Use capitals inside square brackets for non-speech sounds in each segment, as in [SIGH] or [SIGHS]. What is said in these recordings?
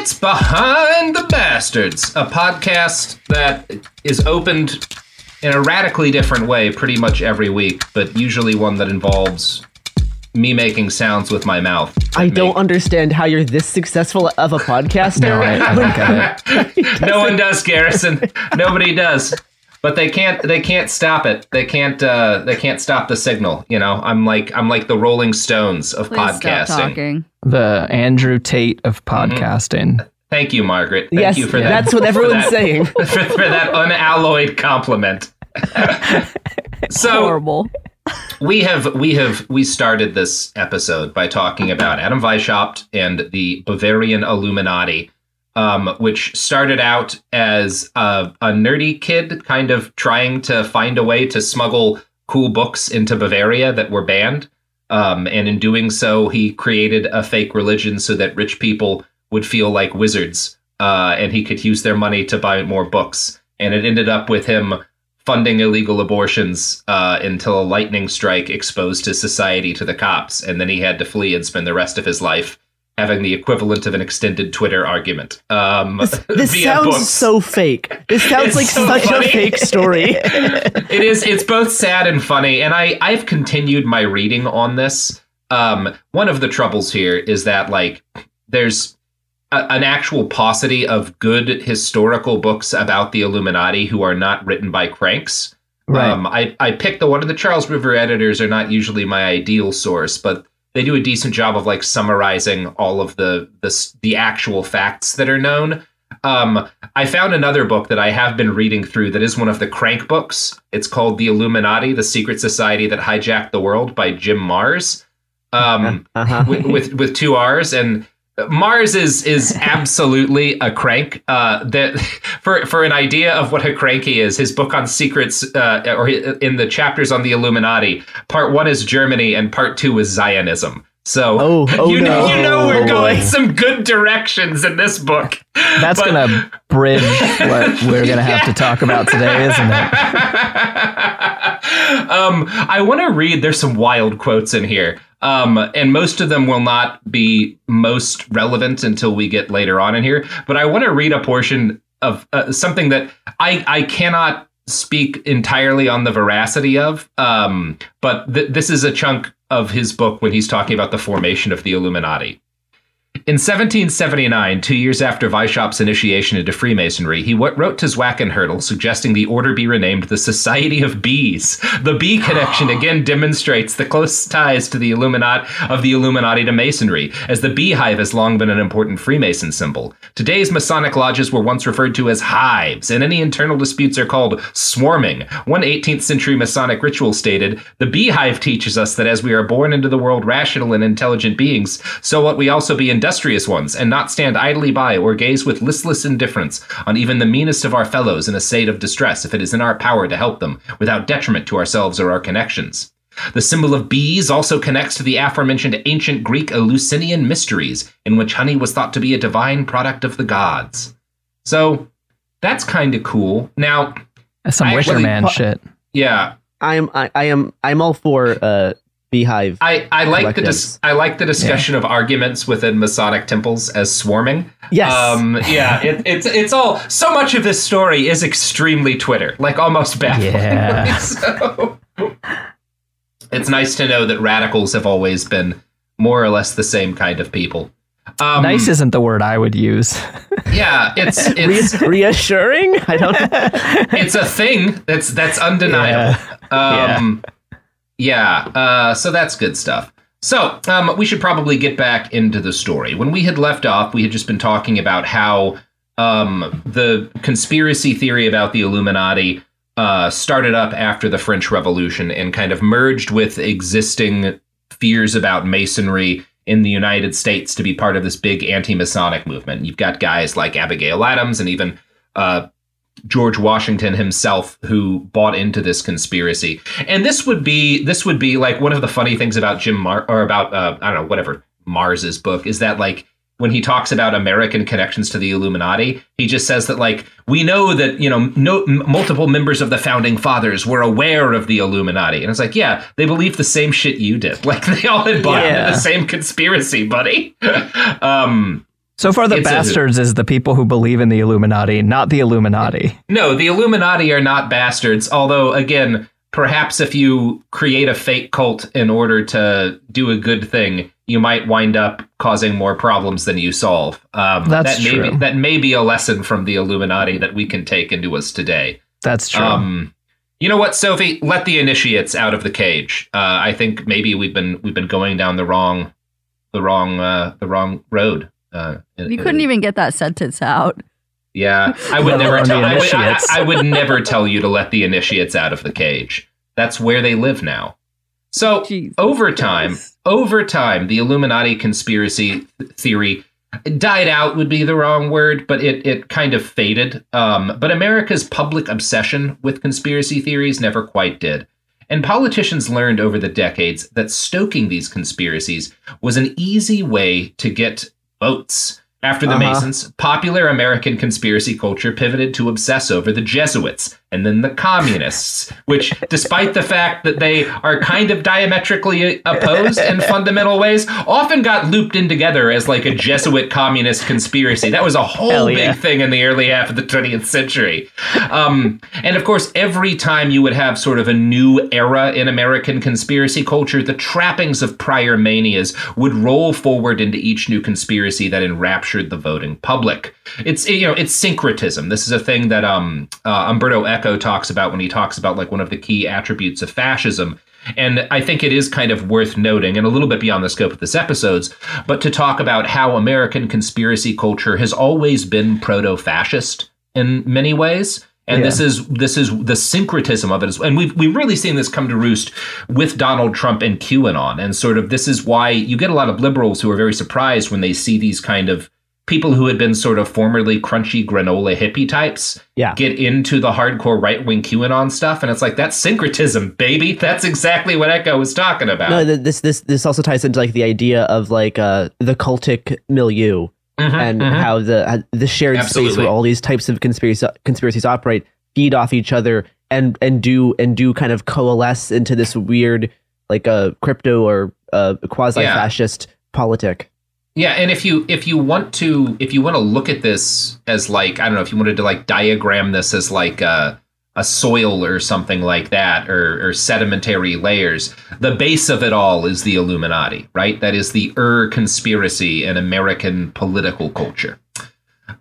It's Behind the Bastards, a podcast that is opened in a radically different way pretty much every week, but usually one that involves me making sounds with my mouth. I don't understand how you're this successful of a podcaster. No, I, I [LAUGHS] no one does, Garrison. Nobody does. But they can't. They can't stop it. They can't. Uh, they can't stop the signal. You know. I'm like. I'm like the Rolling Stones of Please podcasting. The Andrew Tate of podcasting. Thank you, Margaret. Thank yes, you for that. that's what [LAUGHS] for everyone's that- saying. [LAUGHS] for, for that unalloyed compliment. [LAUGHS] so Horrible. we have we have we started this episode by talking about Adam Weishaupt and the Bavarian Illuminati, um, which started out as a, a nerdy kid kind of trying to find a way to smuggle cool books into Bavaria that were banned. Um, and in doing so, he created a fake religion so that rich people would feel like wizards, uh, and he could use their money to buy more books. And it ended up with him funding illegal abortions uh, until a lightning strike exposed his society to the cops, and then he had to flee and spend the rest of his life having the equivalent of an extended Twitter argument. Um, This [LAUGHS] via sounds books. so fake. This [LAUGHS] sounds like so such funny. a fake story. [LAUGHS] it is it's both sad and funny and i i've continued my reading on this um one of the troubles here is that like there's a, an actual paucity of good historical books about the illuminati who are not written by cranks Right. um i i picked the one of the charles river editors are not usually my ideal source but they do a decent job of like summarizing all of the the, the actual facts that are known um, I found another book that I have been reading through that is one of the crank books. It's called The Illuminati, the Secret Society That Hijacked the World by Jim Marrs. Um, Uh-huh. with, with with two R's and Marrs is is [LAUGHS] absolutely a crank. Uh, that [LAUGHS] for for an idea of what a crank he is, his book on secrets, uh, or in the chapters on the Illuminati, part one is Germany and part two is Zionism. So Oh, oh [LAUGHS] you know no. you know we're Oh, going some good directions in this book. That's But- gonna bridge what we're gonna have to talk about today, isn't it? um, I want to read. There's some wild quotes in here, um, and most of them will not be most relevant until we get later on in here. But I want to read a portion of uh, something that I I cannot speak entirely on the veracity of. Um, but th- this is a chunk of his book when he's talking about the formation of the Illuminati. In 1779, two years after Weishaupt's initiation into Freemasonry, he wrote to Zwackenhurdle suggesting the order be renamed the Society of Bees. The bee connection [SIGHS] again demonstrates the close ties to the Illuminati of the Illuminati to Masonry, as the beehive has long been an important Freemason symbol. Today's Masonic lodges were once referred to as hives, and any internal disputes are called swarming. One 18th century Masonic ritual stated, "The beehive teaches us that as we are born into the world rational and intelligent beings, so ought we also be industrious ones, and not stand idly by or gaze with listless indifference on even the meanest of our fellows in a state of distress if it is in our power to help them, without detriment to ourselves or our connections." The symbol of bees also connects to the aforementioned ancient Greek Eleusinian mysteries, in which honey was thought to be a divine product of the gods. So that's kind of cool. Now, That's some I Wicker actually- Man shit. yeah, I'm I, I am I'm all for uh beehive. I, I like the dis- I like the discussion of arguments within Masonic temples as swarming. Yes. Um, yeah, it, [LAUGHS] it's it's all so much of this story is extremely Twitter, like almost baffling. Yeah. [LAUGHS] so it's nice to know that radicals have always been more or less the same kind of people. Um, nice isn't the word I would use. [LAUGHS] Yeah, it's it's Re- reassuring? I don't it's a thing that's that's undeniable. Um, yeah. Yeah, uh, so that's good stuff. So um, we should probably get back into the story. When we had left off, we had just been talking about how um, the conspiracy theory about the Illuminati uh, started up after the French Revolution and kind of merged with existing fears about Masonry in the United States to be part of this big anti-Masonic movement. You've got guys like Abigail Adams and even uh, George Washington himself who bought into this conspiracy. And this would be this would be like one of the funny things about Jim Mar or about uh, I don't know whatever Marrs's book is that like when he talks about American connections to the Illuminati, he just says that like we know that you know no m- multiple members of the founding fathers were aware of the Illuminati, and it's like yeah, they believe the same shit you did. [LAUGHS] Like they all had bought into the same conspiracy, buddy. [LAUGHS] um, So far, the It's bastards is the people who believe in the Illuminati, not the Illuminati. No, the Illuminati are not bastards. Although, again, perhaps if you create a fake cult in order to do a good thing, you might wind up causing more problems than you solve. Um, That's that may true. Be, that may be a lesson from the Illuminati that we can take into us today. That's true. Um, you know what, Sophie? Let the initiates out of the cage. Uh, I think maybe we've been we've been going down the wrong the wrong uh, the wrong road. Uh, You couldn't even get that sentence out. yeah, I would never tell. the I would, I. I would never tell you to let the initiates out of the cage. That's where they live now. So Jesus over time, Christ. over time, the Illuminati conspiracy theory died out would be the wrong word, but it it kind of faded. Um, but America's public obsession with conspiracy theories never quite did. And politicians learned over the decades that stoking these conspiracies was an easy way to get votes. After the Uh-huh. Masons, popular American conspiracy culture pivoted to obsess over the Jesuits and then the communists, which, [LAUGHS] despite the fact that they are kind of diametrically opposed in [LAUGHS] fundamental ways, often got looped in together as like a Jesuit communist conspiracy. That was a whole Hell big thing in the early half of the 20th century. Um, and of course, every time you would have sort of a new era in American conspiracy culture, the trappings of prior manias would roll forward into each new conspiracy that enraptured the voting public. It's you know it's syncretism. This is a thing that um, uh, Umberto Eco talks about when he talks about like one of the key attributes of fascism. And I think it is kind of worth noting, and a little bit beyond the scope of this episode's, but to talk about how American conspiracy culture has always been proto-fascist in many ways. And Yeah. this is this is the syncretism of it, as- and we've we've really seen this come to roost with Donald Trump and QAnon, and sort of this is why you get a lot of liberals who are very surprised when they see these kind of people who had been sort of formerly crunchy granola hippie types Yeah. get into the hardcore right wing QAnon stuff, and it's like that's syncretism, baby. [LAUGHS] That's exactly what Eco was talking about. No, this this this also ties into like the idea of like uh the cultic milieu Mhm, and mhm. how the the shared space where all these types of conspiracy conspiracies operate feed off each other and and do and do kind of coalesce into this weird like a crypto or uh, quasi fascist politic. Yeah, and if you if you want to if you want to look at this as like I don't know if you wanted to like diagram this as like a a soil or something like that or, or sedimentary layers, the base of it all is the Illuminati, right? That is the Ur conspiracy in American political culture.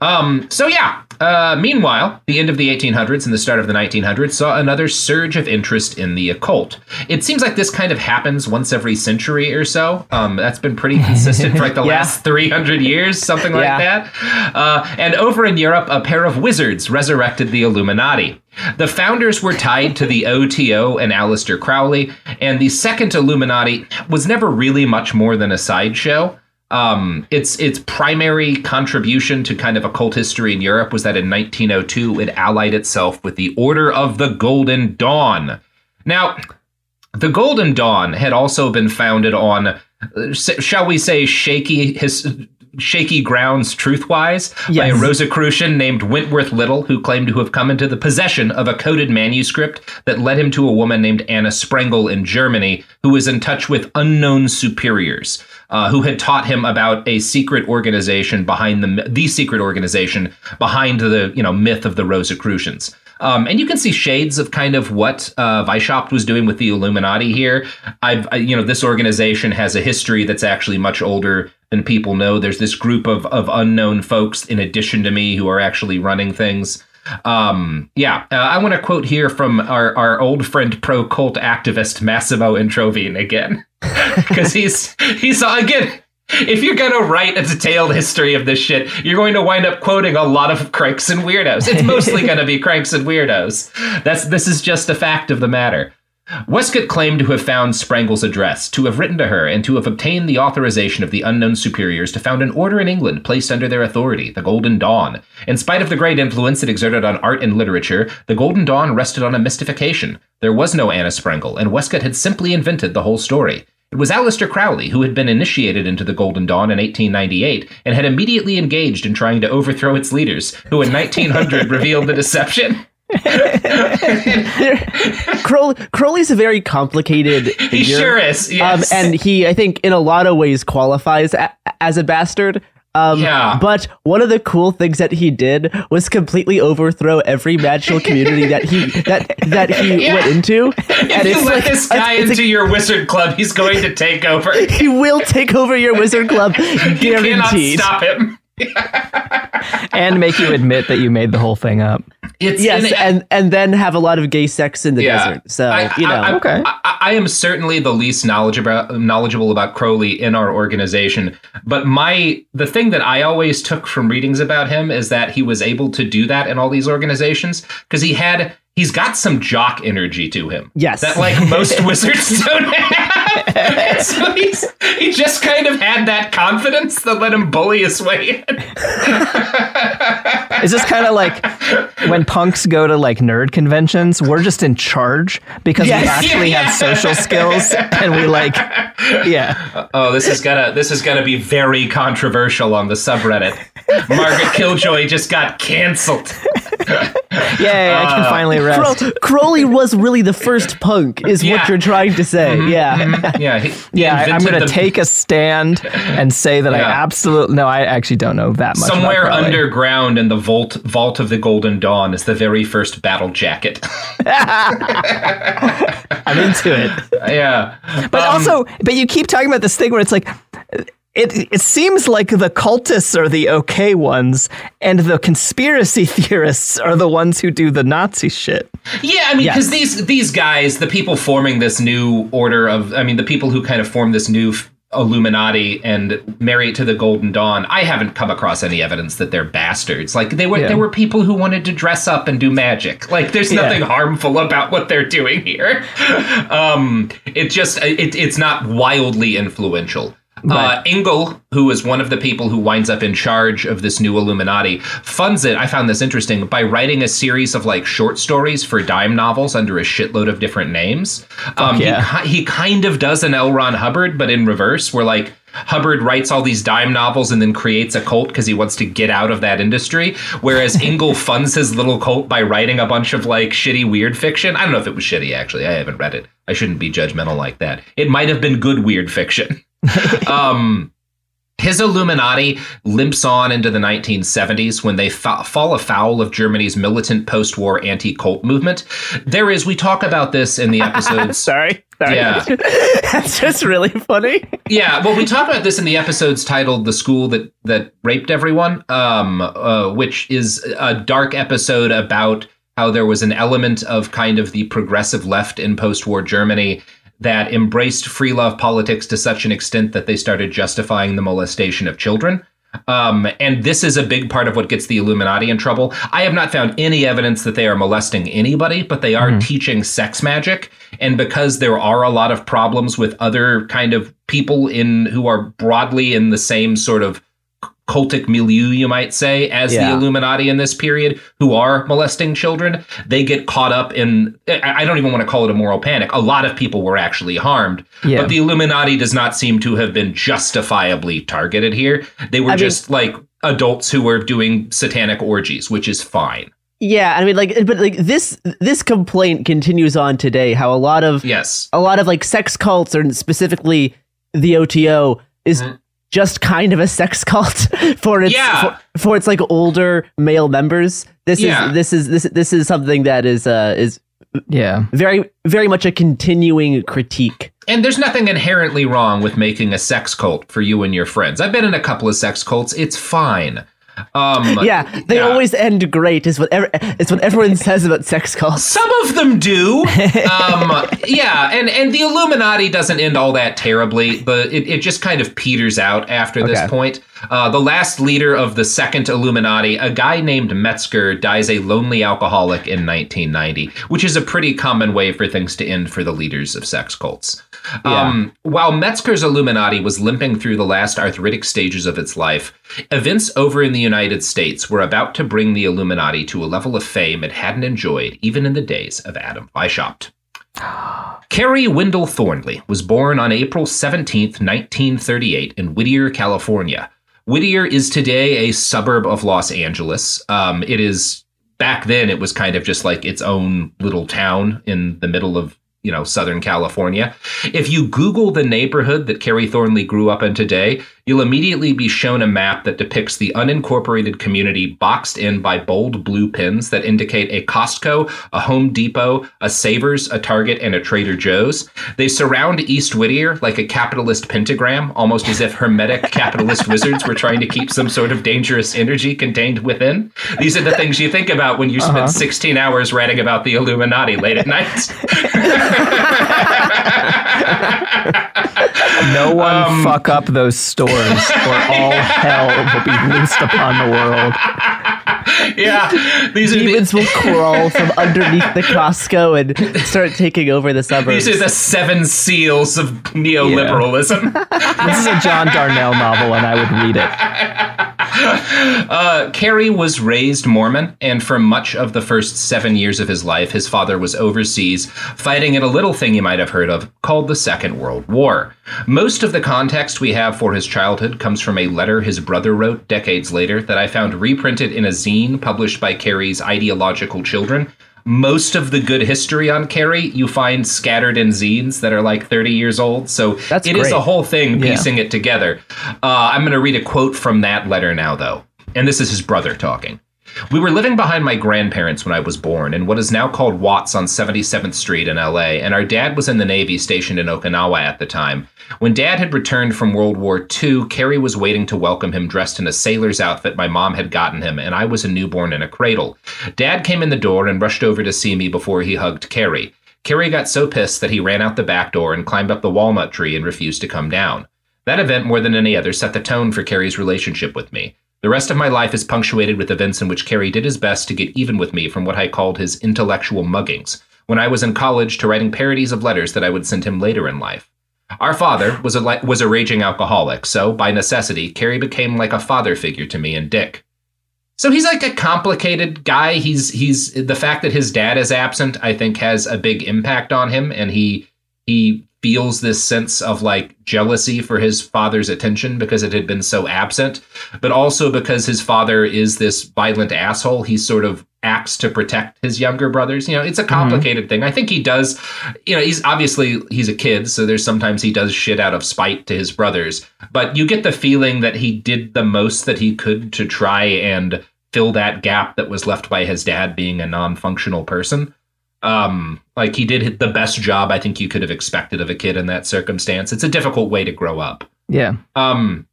Um, so yeah. Uh, meanwhile, the end of the 1800s and the start of the 1900s saw another surge of interest in the occult. It seems like this kind of happens once every century or so. Um, that's been pretty consistent for like the [LAUGHS] Yeah. last 300 years, something like Yeah. that. Uh, and over in Europe, a pair of wizards resurrected the Illuminati. The founders were tied to the OTO and Aleister Crowley, and the second Illuminati was never really much more than a sideshow. Um, its its primary contribution to kind of occult history in Europe was that in 1902 it allied itself with the Order of the Golden Dawn. Now, the Golden Dawn had also been founded on, uh, shall we say, shaky his, shaky grounds truth-wise by a Rosicrucian named Wentworth Little, who claimed to have come into the possession of a coded manuscript that led him to a woman named Anna Sprengel in Germany, who was in touch with unknown superiors. Uh, who had taught him about a secret organization behind the the secret organization behind the you know myth of the Rosicrucians. Um, and you can see shades of kind of what uh, Weishaupt was doing with the Illuminati here. I've, I, you know, this organization has a history that's actually much older than people know. There's this group of of unknown folks, in addition to me, who are actually running things. Um, yeah, uh, I want to quote here from our, our old friend pro cult activist Massimo Introvigne again, [LAUGHS] [LAUGHS] because he's he's again. If you're gonna write a detailed history of this shit, you're going to wind up quoting a lot of cranks and weirdos. It's mostly [LAUGHS] going to be cranks and weirdos. That's this is just a fact of the matter. Westcott claimed to have found Sprengel's address, to have written to her, and to have obtained the authorization of the unknown superiors to found an order in England placed under their authority, the Golden Dawn. In spite of the great influence it exerted on art and literature, the Golden Dawn rested on a mystification. There was no Anna Sprengel, and Westcott had simply invented the whole story. It was Aleister Crowley who had been initiated into the Golden Dawn in 1898 and had immediately engaged in trying to overthrow its leaders, who in 1900 [LAUGHS] revealed the deception. [LAUGHS] Crowley, Crowley's a very complicated figure. He sure is. Um, and he, I think, in a lot of ways qualifies a- as a bastard. Um, Yeah. But one of the cool things that he did was completely overthrow every magical community that he that that he [LAUGHS] Yeah. went into. If you let this guy it's- it's into your wizard club, he's going to take over. [LAUGHS] he will take over your wizard club, You cannot stop him. And make you admit that you made the whole thing up. It's Yes, and- and and then have a lot of gay sex in the desert. So I, you know, I, I, Okay. I, I am certainly the least knowledgeable knowledgeable about Crowley in our organization. But my the thing that I always took from readings about him is that he was able to do that in all these organizations because he had he's got some jock energy to him. Yes. that like most [LAUGHS] wizards don't have. And [LAUGHS] so he's he just kind of had that confidence that let him bully his way in. [LAUGHS] Is this kind of like when punks go to like nerd conventions? We're just in charge because we [LAUGHS] actually Yeah. have social skills and we like, yeah. Oh, this is gonna this is gonna be very controversial on the subreddit. Margaret Killjoy just got canceled. [LAUGHS] Yay, I can uh, finally rest. Cro- Crowley was really the first punk, is Yeah. what you're trying to say. Mm-hmm, yeah. Mm-hmm. Yeah, he, he [LAUGHS] yeah, I, I'm going to the- take a stand and say that I absolutely no, I actually don't know that much. somewhere Crowley. underground in the vault vault of the Golden Dawn is the very first battle jacket. [LAUGHS] I'm into it. yeah, But Um, also, but you keep talking about this thing where it's like, it it seems like the cultists are the okay ones, and the conspiracy [LAUGHS] theorists are the ones who do the Nazi shit. yeah. I mean, Yes. because these these guys, the people forming this new order of, I mean, the people who kind of form this new. Illuminati and marry it to the Golden Dawn. I haven't come across any evidence that they're bastards. Like they were, Yeah. they were people who wanted to dress up and do magic. Like there's Yeah. nothing harmful about what they're doing here. [LAUGHS] um, it just, it, it's not wildly influential. Uh, Engel, who is one of the people who winds up in charge of this new Illuminati, funds it. I found this interesting by writing a series of like short stories for dime novels under a shitload of different names. Um, yeah. he, he kind of does an L. Ron Hubbard, but in reverse, where like Hubbard writes all these dime novels and then creates a cult because he wants to get out of that industry. Whereas [LAUGHS] Engel funds his little cult by writing a bunch of like shitty weird fiction. I don't know if it was shitty actually. I haven't read it. I shouldn't be judgmental like that. It might have been good weird fiction. [LAUGHS] [LAUGHS] um, his Illuminati limps on into the 1970s when they fa- fall afoul of Germany's militant post war anti cult movement. There is, we talk about this in the [LAUGHS] episodes. Sorry. Sorry. Yeah. [LAUGHS] That's just really funny. yeah, well, we talk about this in the episodes titled "The School That That Raped Everyone," um, uh, which is a dark episode about how there was an element of kind of the progressive left in post-war Germany that embraced free love politics to such an extent that they started justifying the molestation of children. Um, and this is a big part of what gets the Illuminati in trouble. I have not found any evidence that they are molesting anybody, but they are teaching sex magic. And because there are a lot of problems with other kind of people in who are broadly in the same sort of cultic milieu, you might say, as the Illuminati in this period, who are molesting children, they get caught up in. I don't even want to call it a moral panic. A lot of people were actually harmed, Yeah. but the Illuminati does not seem to have been justifiably targeted here. They were I mean- just like adults who were doing satanic orgies, which is fine. Yeah, I mean, like, but like this this complaint continues on today. How a lot of Yes. a lot of like sex cults, or specifically the OTO, is Mhm. Just kind of a sex cult [LAUGHS] for its Yeah. for, for its like older male members. This Yeah. is this is this this is something that is uh is Yeah. very very much a continuing critique. And there's nothing inherently wrong with making a sex cult for you and your friends. I've been in a couple of sex cults. It's fine. Um, Yeah, they yeah. always end great. Is what it's what everyone [LAUGHS] says about sex calls. Some of them do. [LAUGHS] Um, yeah, and, and the Illuminati doesn't end all that terribly, but it, it just kind of peters out after Okay. this point. Uh, the last leader of the second Illuminati, a guy named Metzger, dies a lonely alcoholic in 1990, which is a pretty common way for things to end for the leaders of sex cults. Um, while Metzger's Illuminati was limping through the last arthritic stages of its life, events over in the United States were about to bring the Illuminati to a level of fame it hadn't enjoyed even in the days of Adam Weishaupt. [GASPS] Kerry Wendell Thornley was born on April 17, 1938, in Whittier, California. Whittier is today a suburb of Los Angeles. Um, it is back then, it was kind of just like its own little town in the middle of you know, Southern California. If you Google the neighborhood that Kerry Thornley grew up in today, you'll immediately be shown a map that depicts the unincorporated community boxed in by bold blue pins that indicate a Costco, a Home Depot, a Savers, a Target, and a Trader Joe's. They surround East Whittier like a capitalist pentagram, almost as if hermetic [LAUGHS] capitalist wizards were trying to keep some sort of dangerous energy contained within. These are the things you think about when you spend uh-huh. 16 hours writing about the Illuminati late at night. [LAUGHS] no one um, fuck up those stores, or all hell will be loosed upon the world. Yeah, these demons the, will crawl from underneath the Costco and start taking over the suburbs. These are the seven seals of neoliberalism. Yeah. this is a John Darnielle novel, and I would read it. [LAUGHS] Uh, Kerry was raised Mormon, and for much of the first seven years of his life, his father was overseas fighting in a little thing you might have heard of called the Second World War. Most of the context we have for his childhood comes from a letter his brother wrote decades later that I found reprinted in a zine published by Kerry's Ideological Children most of the good history on Kerry you find scattered in zines that are like 30 years old. So That's it great. is a whole thing piecing yeah. it together. Uh, I'm going to read a quote from that letter now, though. And this is his brother talking. We were living behind my grandparents when I was born in what is now called Watts on 77th Street in LA, and our dad was in the Navy stationed in Okinawa at the time. When Dad had returned from World War II, Kerry was waiting to welcome him dressed in a sailor's outfit my mom had gotten him, and I was a newborn in a cradle. Dad came in the door and rushed over to see me before he hugged Kerry. Kerry got so pissed that he ran out the back door and climbed up the walnut tree and refused to come down. That event, more than any other, set the tone for Kerry's relationship with me. The rest of my life is punctuated with events in which Kerry did his best to get even with me from what I called his intellectual muggings, when I was in college to writing parodies of letters that I would send him later in life. Our father was a was a raging alcoholic, so by necessity, Kerry became like a father figure to me and Dick. So he's like a complicated guy. He's he's the fact that his dad is absent, I think, has a big impact on him, and he he feels this sense of like jealousy for his father's attention because it had been so absent, but also because his father is this violent asshole. He sort of acts to protect his younger brothers. You know, it's a mm-hmm. complicated mm-hmm. thing. I think he does, you know, he's obviously he's a kid, so there's sometimes he does shit out of spite to his brothers, but you get the feeling that he did the most that he could to try and fill that gap that was left by his dad being a non-functional person. Um, like he did the best job I think you could have expected of a kid in that circumstance. It's a difficult way to grow up. Yeah. Um,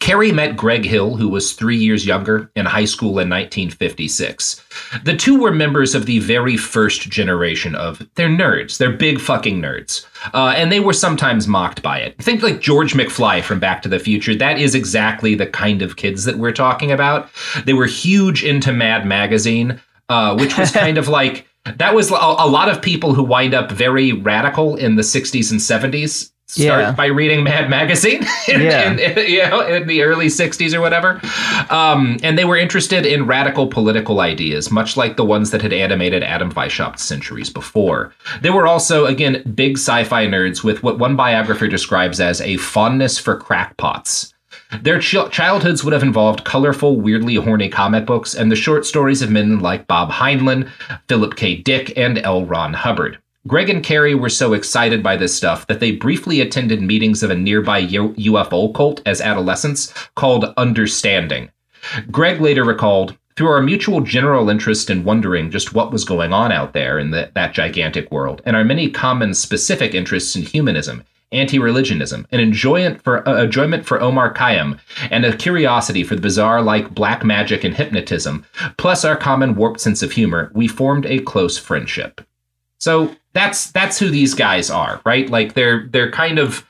Kerry met Greg Hill, who was three years younger, in high school in 1956. The two were members of the very first generation of they're nerds. They're big fucking nerds, uh, and they were sometimes mocked by it. Think like George McFly from Back to the Future. That is exactly the kind of kids that we're talking about. They were huge into Mad Magazine, uh, which was [LAUGHS] kind of like that was a, a lot of people who wind up very radical in the 60s and 70s start yeah. by reading Mad Magazine [LAUGHS] in, yeah. in, in, you know, in the early 60s or whatever. Um, and they were interested in radical political ideas, much like the ones that had animated Adam Weishaupt centuries before. They were also, again, big sci fi nerds with what one biographer describes as a fondness for crackpots. Their ch- childhoods would have involved colorful, weirdly horny comic books and the short stories of men like Bob Heinlein, Philip K. Dick, and L. Ron Hubbard. Greg and Kerry were so excited by this stuff that they briefly attended meetings of a nearby U- UFO cult as adolescents called Understanding. Greg later recalled, through our mutual general interest in wondering just what was going on out there in the, that gigantic world, and our many common specific interests in humanism, anti-religionism, an enjoyment for uh, enjoyment for Omar Khayyam, and a curiosity for the bizarre like black magic and hypnotism, plus our common warped sense of humor, we formed a close friendship. So that's that's who these guys are, right? Like they're they're kind of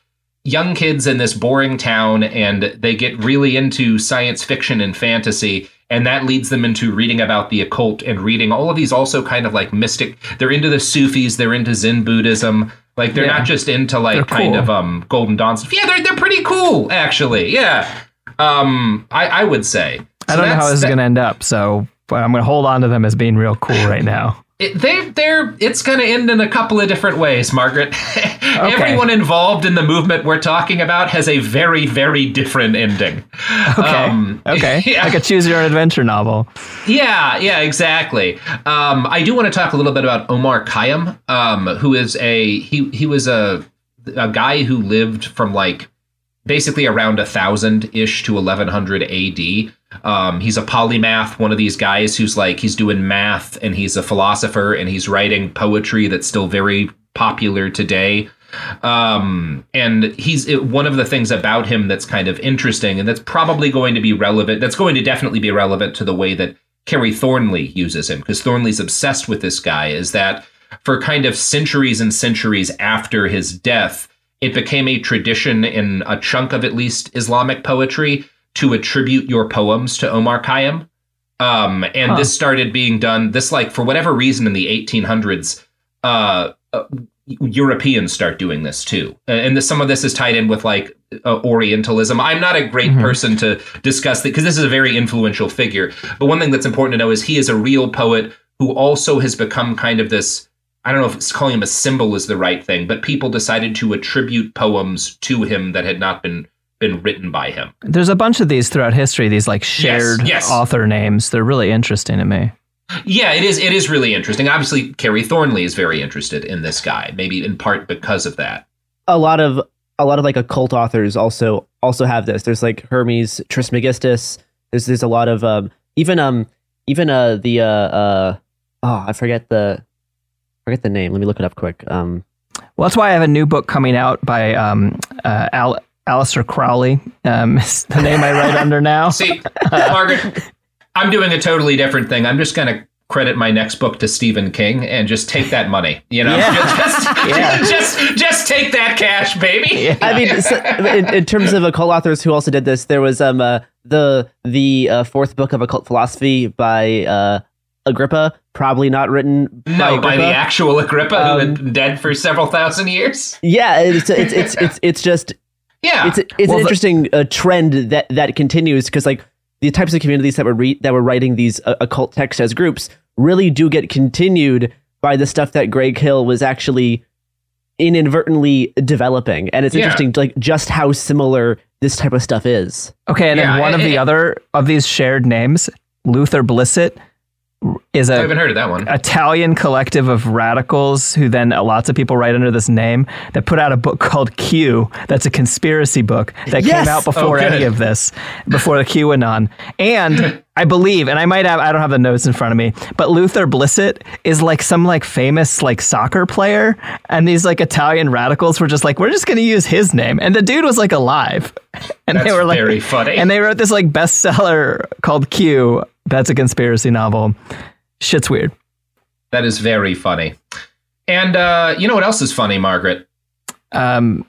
young kids in this boring town and they get really into science fiction and fantasy and that leads them into reading about the occult and reading all of these also kind of like mystic they're into the sufis they're into zen buddhism like they're yeah. not just into like they're kind cool. of um golden dawn stuff yeah they're, they're pretty cool actually yeah um i i would say so i don't know how this is gonna end up so but i'm gonna hold on to them as being real cool right now it, they they're it's going to end in a couple of different ways, Margaret. [LAUGHS] [LAUGHS] Everyone involved in the movement we're talking about has a very very different ending. Okay. Um, okay. [LAUGHS] Yeah. Like a choose your own adventure novel. Yeah, yeah, exactly. Um, I do want to talk a little bit about Omar Khayyam, um, who is a he he was a a guy who lived from like basically around a thousand ish to eleven hundred A.D. Um, he's a polymath, one of these guys who's like he's doing math and he's a philosopher and he's writing poetry that's still very popular today. Um, and he's it, one of the things about him that's kind of interesting and that's probably going to be relevant. That's going to definitely be relevant to the way that Kerry Thornley uses him because Thornley's obsessed with this guy. Is that for kind of centuries and centuries after his death, it became a tradition in a chunk of at least Islamic poetry to attribute your poems to Omar Khayyam. Um, and huh. this started being done. This, like, for whatever reason, in the 1800s, uh, uh, Europeans start doing this too. And this, some of this is tied in with like uh, Orientalism. I'm not a great mm-hmm. person to discuss it because this is a very influential figure. But one thing that's important to know is he is a real poet who also has become kind of this. I don't know if it's calling him a symbol is the right thing, but people decided to attribute poems to him that had not been been written by him. There's a bunch of these throughout history, these like shared yes, yes. author names. They're really interesting to me. Yeah, it is it is really interesting. Obviously, Kerry Thornley is very interested in this guy, maybe in part because of that. A lot of a lot of like occult authors also also have this. There's like Hermes Trismegistus. There's there's a lot of um even um even uh the uh uh oh I forget the forget the name. Let me look it up quick. Um well, that's why I have a new book coming out by um, uh, Al- Aleister Crowley um, [LAUGHS] is the name I write under now. See, Margaret, I'm doing a totally different thing. I'm just going to credit my next book to Stephen King and just take that money. You know, yeah. [LAUGHS] just, [LAUGHS] yeah. just just take that cash, baby. Yeah. I mean, so, in, in, terms of occult authors who also did this, there was um uh, the the uh, fourth book of occult philosophy by uh, Agrippa, probably not written no by, by the actual Agrippa um, who had um, been dead for several thousand years. Yeah, it's it's it's it's, it's just [LAUGHS] yeah, it's it's well, an interesting uh, trend that that continues because like the types of communities that were re- that were writing these uh, occult texts as groups really do get continued by the stuff that Greg Hill was actually inadvertently developing, and it's yeah. interesting like just how similar this type of stuff is. Okay, and yeah, then one of the other of these shared names, Luther Blissett is a I haven't heard of that one. Italian collective of radicals who then uh, lots of people write under this name that put out a book called Q. That's a conspiracy book that yes! came out oh, before oh, any of this, before the QAnon. And [LAUGHS] I believe, and I might have I don't have the notes in front of me, but Luther Blissett is like some like famous like soccer player, and these like Italian radicals were just like, we're just gonna use his name. And the dude was like alive. [LAUGHS] And That's they were like very funny. And they wrote this like bestseller called Q that's a conspiracy novel. Shit's weird. That is very funny. And uh, you know what else is funny, Margaret? Um,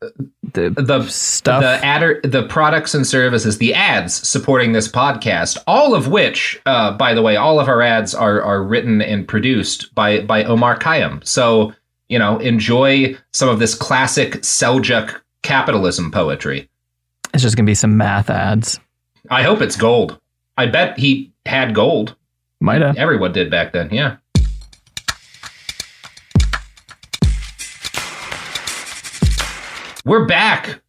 the, the stuff, the adder, the products and services, the ads supporting this podcast, all of which, uh, by the way, all of our ads are are written and produced by by Omar Khayyam. So you know, enjoy some of this classic Seljuk capitalism poetry. It's just gonna be some math ads. I hope it's gold. I bet he had gold. Might have. Everyone did back then, yeah. We're back.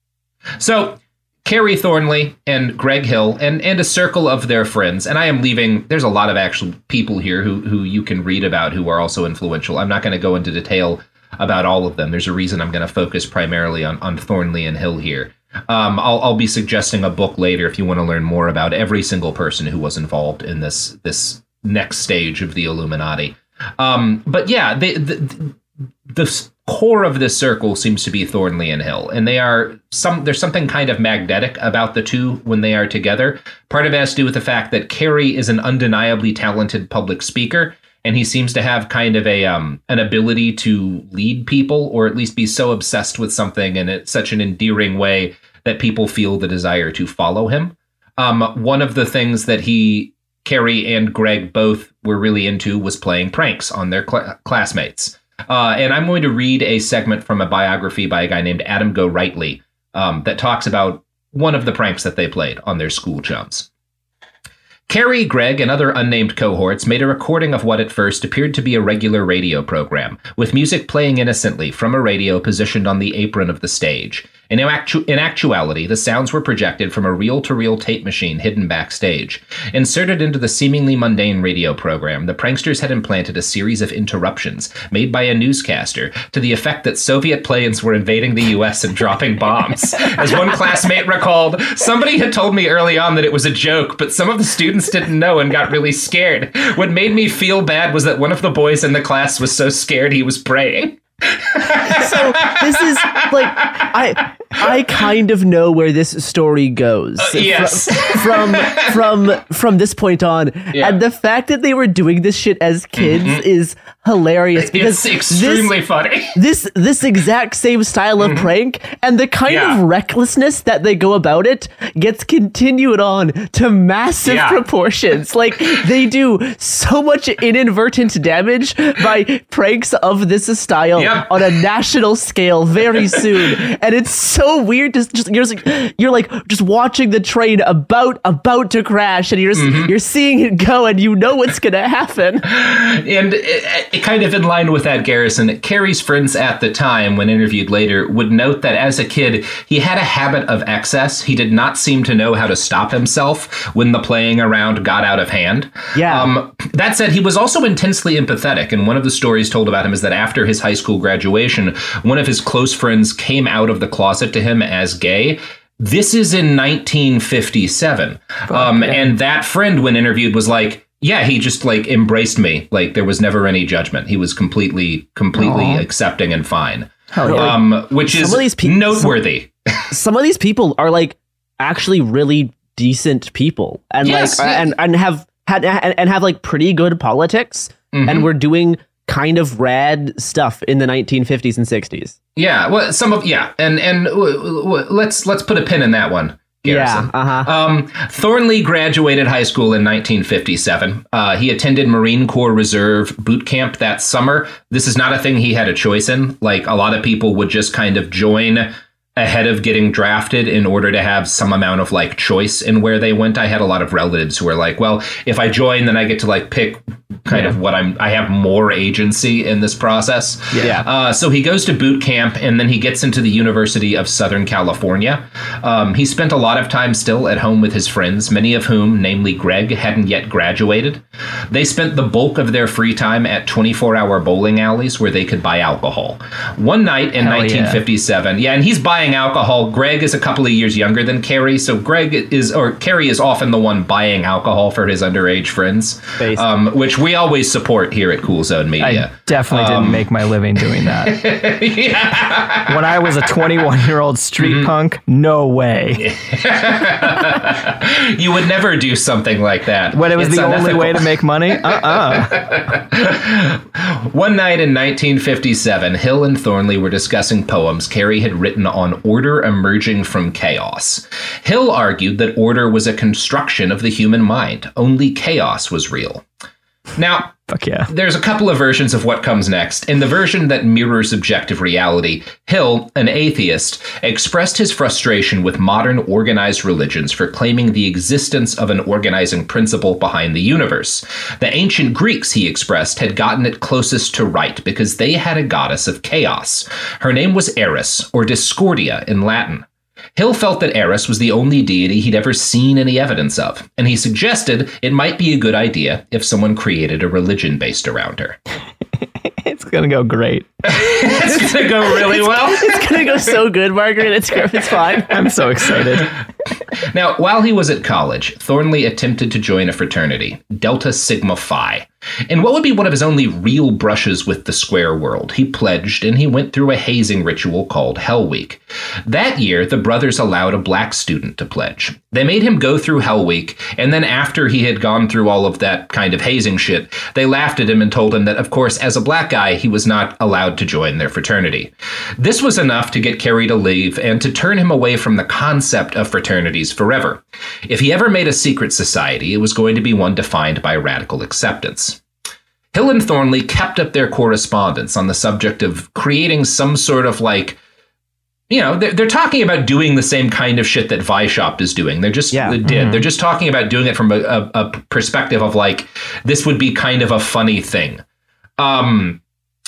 So, Kerry Thornley and Greg Hill and, and a circle of their friends. And I am leaving, there's a lot of actual people here who, who you can read about who are also influential. I'm not going to go into detail about all of them. There's a reason I'm going to focus primarily on, on Thornley and Hill here. Um, I'll, I'll be suggesting a book later if you want to learn more about every single person who was involved in this this next stage of the Illuminati. Um, but yeah, they, the, the core of this circle seems to be Thornley and Hill, and they are some. There's something kind of magnetic about the two when they are together. Part of it has to do with the fact that Kerry is an undeniably talented public speaker, and he seems to have kind of a um, an ability to lead people or at least be so obsessed with something in such an endearing way that people feel the desire to follow him. Um, one of the things that he, Kerry and Greg both were really into was playing pranks on their cl- classmates. Uh, and I'm going to read a segment from a biography by a guy named Adam Gorightly um, that talks about one of the pranks that they played on their school chums. Kerry, Greg, and other unnamed cohorts made a recording of what at first appeared to be a regular radio program, with music playing innocently from a radio positioned on the apron of the stage. In, actu- in actuality, the sounds were projected from a reel to reel tape machine hidden backstage. Inserted into the seemingly mundane radio program, the pranksters had implanted a series of interruptions made by a newscaster to the effect that Soviet planes were invading the US and dropping bombs. As one classmate recalled, somebody had told me early on that it was a joke, but some of the students didn't know and got really scared. What made me feel bad was that one of the boys in the class was so scared he was praying so this is like I I kind of know where this story goes. Uh, yes. From, from from from this point on, yeah. and the fact that they were doing this shit as kids mm-hmm. is hilarious because it's extremely this, funny. This this exact same style of mm-hmm. prank and the kind yeah. of recklessness that they go about it gets continued on to massive yeah. proportions. Like they do so much inadvertent damage by pranks of this style yep. on a national scale very soon, and it's so weird. To just you're like, you're like just watching the train about about to crash, and you're just, mm-hmm. you're seeing it go, and you know what's gonna happen. And it, it, kind of in line with that, Garrison, Kerry's friends at the time, when interviewed later, would note that as a kid he had a habit of excess. He did not seem to know how to stop himself when the playing around got out of hand. Yeah. Um, that said, he was also intensely empathetic, and one of the stories told about him is that after his high school graduation, one of his close friends came out of the closet to him as gay. This is in 1957. Um, yeah. And that friend, when interviewed, was like, yeah, he just like embraced me. Like there was never any judgment. He was completely, completely Aww. accepting and fine. Yeah. Um, which some is of these pe- noteworthy. Some, some, of these people are like actually really decent people, and yes, like and and have had and have like pretty good politics, mm-hmm. and we're doing kind of rad stuff in the 1950s and 60s. Yeah, well, some of yeah, and and w- w- let's let's put a pin in that one. Garrison. Yeah, uh-huh. Um, Thornley graduated high school in 1957. Uh, he attended Marine Corps Reserve boot camp that summer. This is not a thing he had a choice in. Like a lot of people would just kind of join ahead of getting drafted in order to have some amount of like choice in where they went. I had a lot of relatives who were like, well, if I join, then I get to like pick kind yeah. of what I'm I have more agency in this process. Yeah. Uh, so he goes to boot camp and then he gets into the University of Southern California. Um, he spent a lot of time still at home with his friends, many of whom, namely Greg, hadn't yet graduated. They spent the bulk of their free time at 24-hour bowling alleys where they could buy alcohol. One night in Hell 1957, yeah. yeah, and he's buying alcohol. Greg is a couple of years younger than Kerry, so Greg is or Kerry is often the one buying alcohol for his underage friends, um, which we always support here at Cool Zone Media. I definitely um, didn't make my living doing that. [LAUGHS] yeah. When I was a 21 year old street mm-hmm. punk, no way. [LAUGHS] [LAUGHS] you would never do something like that. When it was it's the unethical. only way to make money? Uh [LAUGHS] uh-uh. uh One night in 1957, Hill and Thornley were discussing poems Kerry had written on order emerging from chaos. Hill argued that order was a construction of the human mind, only chaos was real. Now, Fuck yeah. There's a couple of versions of what comes next. In the version that mirrors objective reality, Hill, an atheist, expressed his frustration with modern organized religions for claiming the existence of an organizing principle behind the universe. The ancient Greeks, he expressed, had gotten it closest to right because they had a goddess of chaos. Her name was Eris, or Discordia in Latin. Hill felt that Eris was the only deity he'd ever seen any evidence of, and he suggested it might be a good idea if someone created a religion based around her. [LAUGHS] it's gonna go great. it's gonna go really [LAUGHS] well. it's gonna go so good, Margaret. It's it's fine. I'm so excited. [LAUGHS] [LAUGHS] Now, while he was at college, Thornley attempted to join a fraternity, Delta Sigma Phi. In what would be one of his only real brushes with the square world, he pledged and he went through a hazing ritual called Hell Week. That year, the brothers allowed a black student to pledge. They made him go through Hell Week, and then after he had gone through all of that kind of hazing shit, they laughed at him and told him that, of course, as a black guy, he was not allowed to join their fraternity. This was enough to get Kerry to leave and to turn him away from the concept of fraternities forever. If he ever made a secret society, it was going to be one defined by radical acceptance. Hill and Thornley kept up their correspondence on the subject of creating some sort of like you know, they're, they're talking about doing the same kind of shit that Weishaupt is doing. They're just Yeah. they did. They're just talking about doing it from a, a, a perspective of like this would be kind of a funny thing. Um,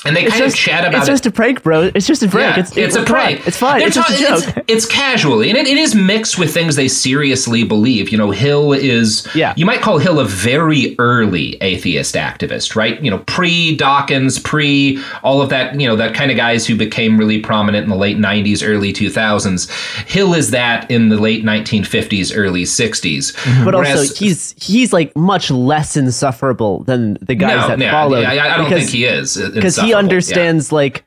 and they It's kind just, of chat about it. it's it. just a prank, bro. It's just a prank. Yeah, it's, it's, a prank. on. It's fine. They're It's just a joke. It's, it's casually, and it, it is mixed with things they seriously believe. You know, Hill is. Yeah. You might call Hill a very early atheist activist, right? You know, pre Dawkins, pre all of that. You know, that kind of guys who became really prominent in the late '90s, early 2000s. Hill is that in the late 1950s, early 60s. Mm-hmm. but also, he's he's like much less insufferable than the guys no, that followed. yeah, I, I don't because, think he is because he insufferable, yeah. understands like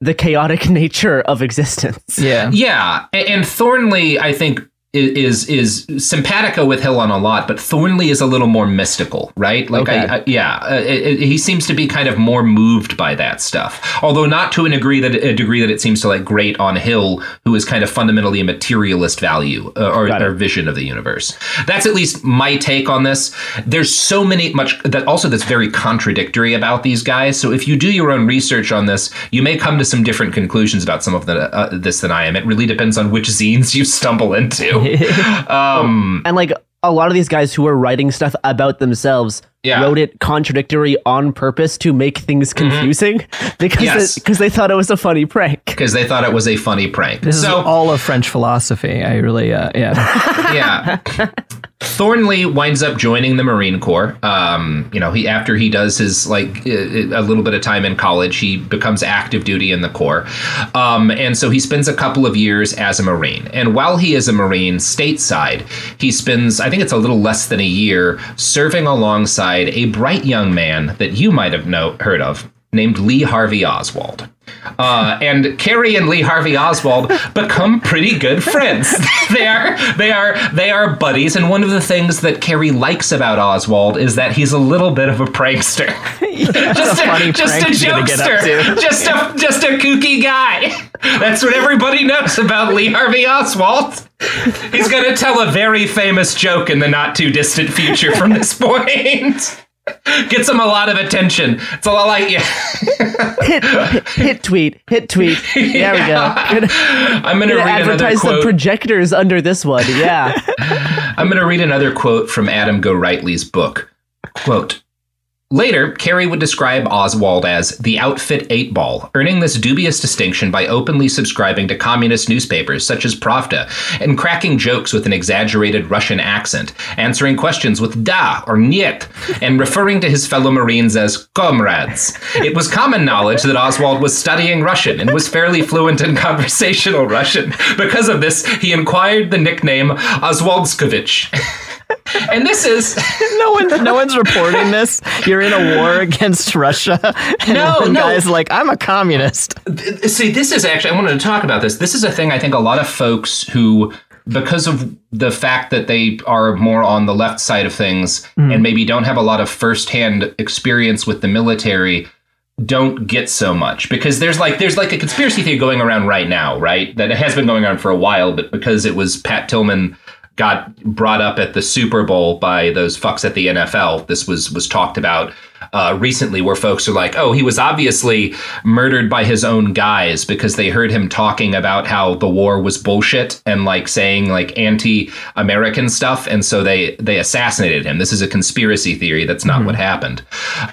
the chaotic [LAUGHS] nature of existence. Yeah. Yeah, a- and Thornley, I think, i- is is simpatico with Hill on a lot, but Thornley is a little more mystical, right? Like, Okay. I, I, yeah, uh, it, it- he seems to be kind of more moved by that stuff, although not to an degree that a degree that it seems to like grate on Hill, who is kind of fundamentally a materialist value uh, or, or vision of the universe. That's at least my take on this. There's so many much that also that's very contradictory about these guys. So if you do your own research on this, you may come to some different conclusions about some of the, uh, this than I am. It really depends on which [LAUGHS] zines you stumble into. [LAUGHS] um, And like a lot of these guys who were writing stuff about themselves Yeah. wrote it contradictory on purpose to make things confusing [LAUGHS] because Mm-hmm. Yes. they, because they thought it was a funny prank. because they thought it was a funny prank. This so is all of French philosophy. I really, uh, yeah. [LAUGHS] yeah. [LAUGHS] Thornley winds up joining the Marine Corps. Um, you know, he after he does his like uh, a little bit of time in college, he becomes active duty in the Corps, um, and so he spends a couple of years as a Marine. And while he is a Marine stateside, he spends I think it's a little less than a year serving alongside a bright young man that you might have know heard of named Lee Harvey Oswald. Uh, and Kerry and Lee Harvey Oswald become pretty good friends. [LAUGHS] they are they are they are buddies, and one of the things that Kerry likes about Oswald is that he's a little bit of a prankster. [LAUGHS] just a, funny just a prank he's gonna get up jokester, [LAUGHS] just a just a kooky guy. That's what everybody knows about Lee Harvey Oswald. He's going to tell a very famous joke in the not too distant future from this point. [LAUGHS] Gets him a lot of attention. It's a lot like yeah. hit, hit, hit tweet, hit tweet. There we go. [LAUGHS] Gonna, I'm going to gonna read another advertise the projectors under this one. Yeah. [LAUGHS] I'm going to read another quote from Adam Gorightly's book. Quote Later, Kerry would describe Oswald as the outfit eight ball, earning this dubious distinction by openly subscribing to communist newspapers such as Pravda and cracking jokes with an exaggerated Russian accent, answering questions with da or niet, and referring to his fellow Marines as comrades. It was common knowledge that Oswald was studying Russian and was fairly fluent in conversational Russian. Because of this, he acquired the nickname Oswaldskovich. [LAUGHS] and this is [LAUGHS] No one, no one's reporting this. You're in a war against Russia. And No, one no. guy's like, I'm a communist. see this is actually i wanted to talk about this this is a thing i think a lot of folks who because of the fact that they are more on the left side of things hmm. and maybe don't have a lot of firsthand experience with the military don't get so much because there's like there's like a conspiracy theory going around right now right that it has been going on for a while but because it was pat tillman got brought up at the Super Bowl by those fucks at the NFL. This was was talked about uh, recently, where folks are like, "Oh, he was obviously murdered by his own guys because they heard him talking about how the war was bullshit and like saying like anti-American stuff, and so they they assassinated him." This is a conspiracy theory. That's not what happened.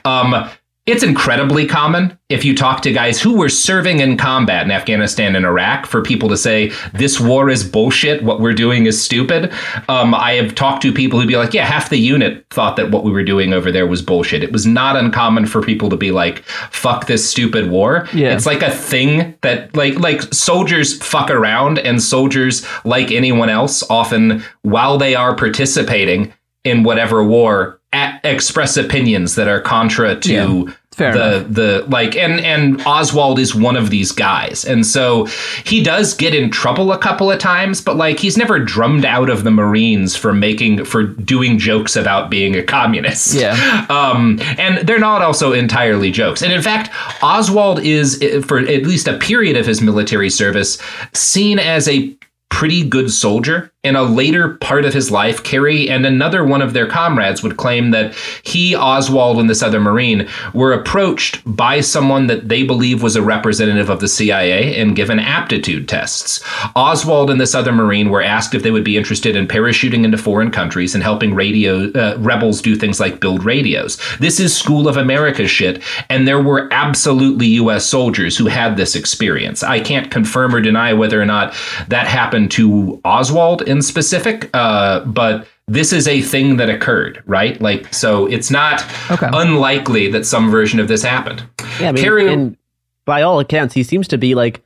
Um, it's incredibly common if you talk to guys who were serving in combat in Afghanistan and Iraq for people to say this war is bullshit. What we're doing is stupid. Um, I have talked to people who'd be like, yeah, half the unit thought that what we were doing over there was bullshit. It was not uncommon for people to be like, fuck this stupid war. Yeah. It's like a thing that like like soldiers fuck around and soldiers like anyone else often while they are participating in whatever war at, express opinions that are contra to Yeah, fair the enough. the like and and Oswald is one of these guys and so he does get in trouble a couple of times but like he's never drummed out of the marines for making for doing jokes about being a communist Yeah. [LAUGHS] um and they're not also entirely jokes and in fact Oswald is eh, for at least a period of his military service seen as a pretty good soldier in a later part of his life, Kerry and another one of their comrades would claim that he, Oswald, and this other Marine were approached by someone that they believe was a representative of the CIA and given aptitude tests. Oswald and this other Marine were asked if they would be interested in parachuting into foreign countries and helping radio uh, rebels do things like build radios. This is School of America shit, and there were absolutely U.S. soldiers who had this experience. I can't confirm or deny whether or not that happened to Oswald in specific, uh, but this is a thing that occurred, right? Like, so it's not okay. unlikely that some version of this happened. Yeah, I mean, by all accounts, he seems to be like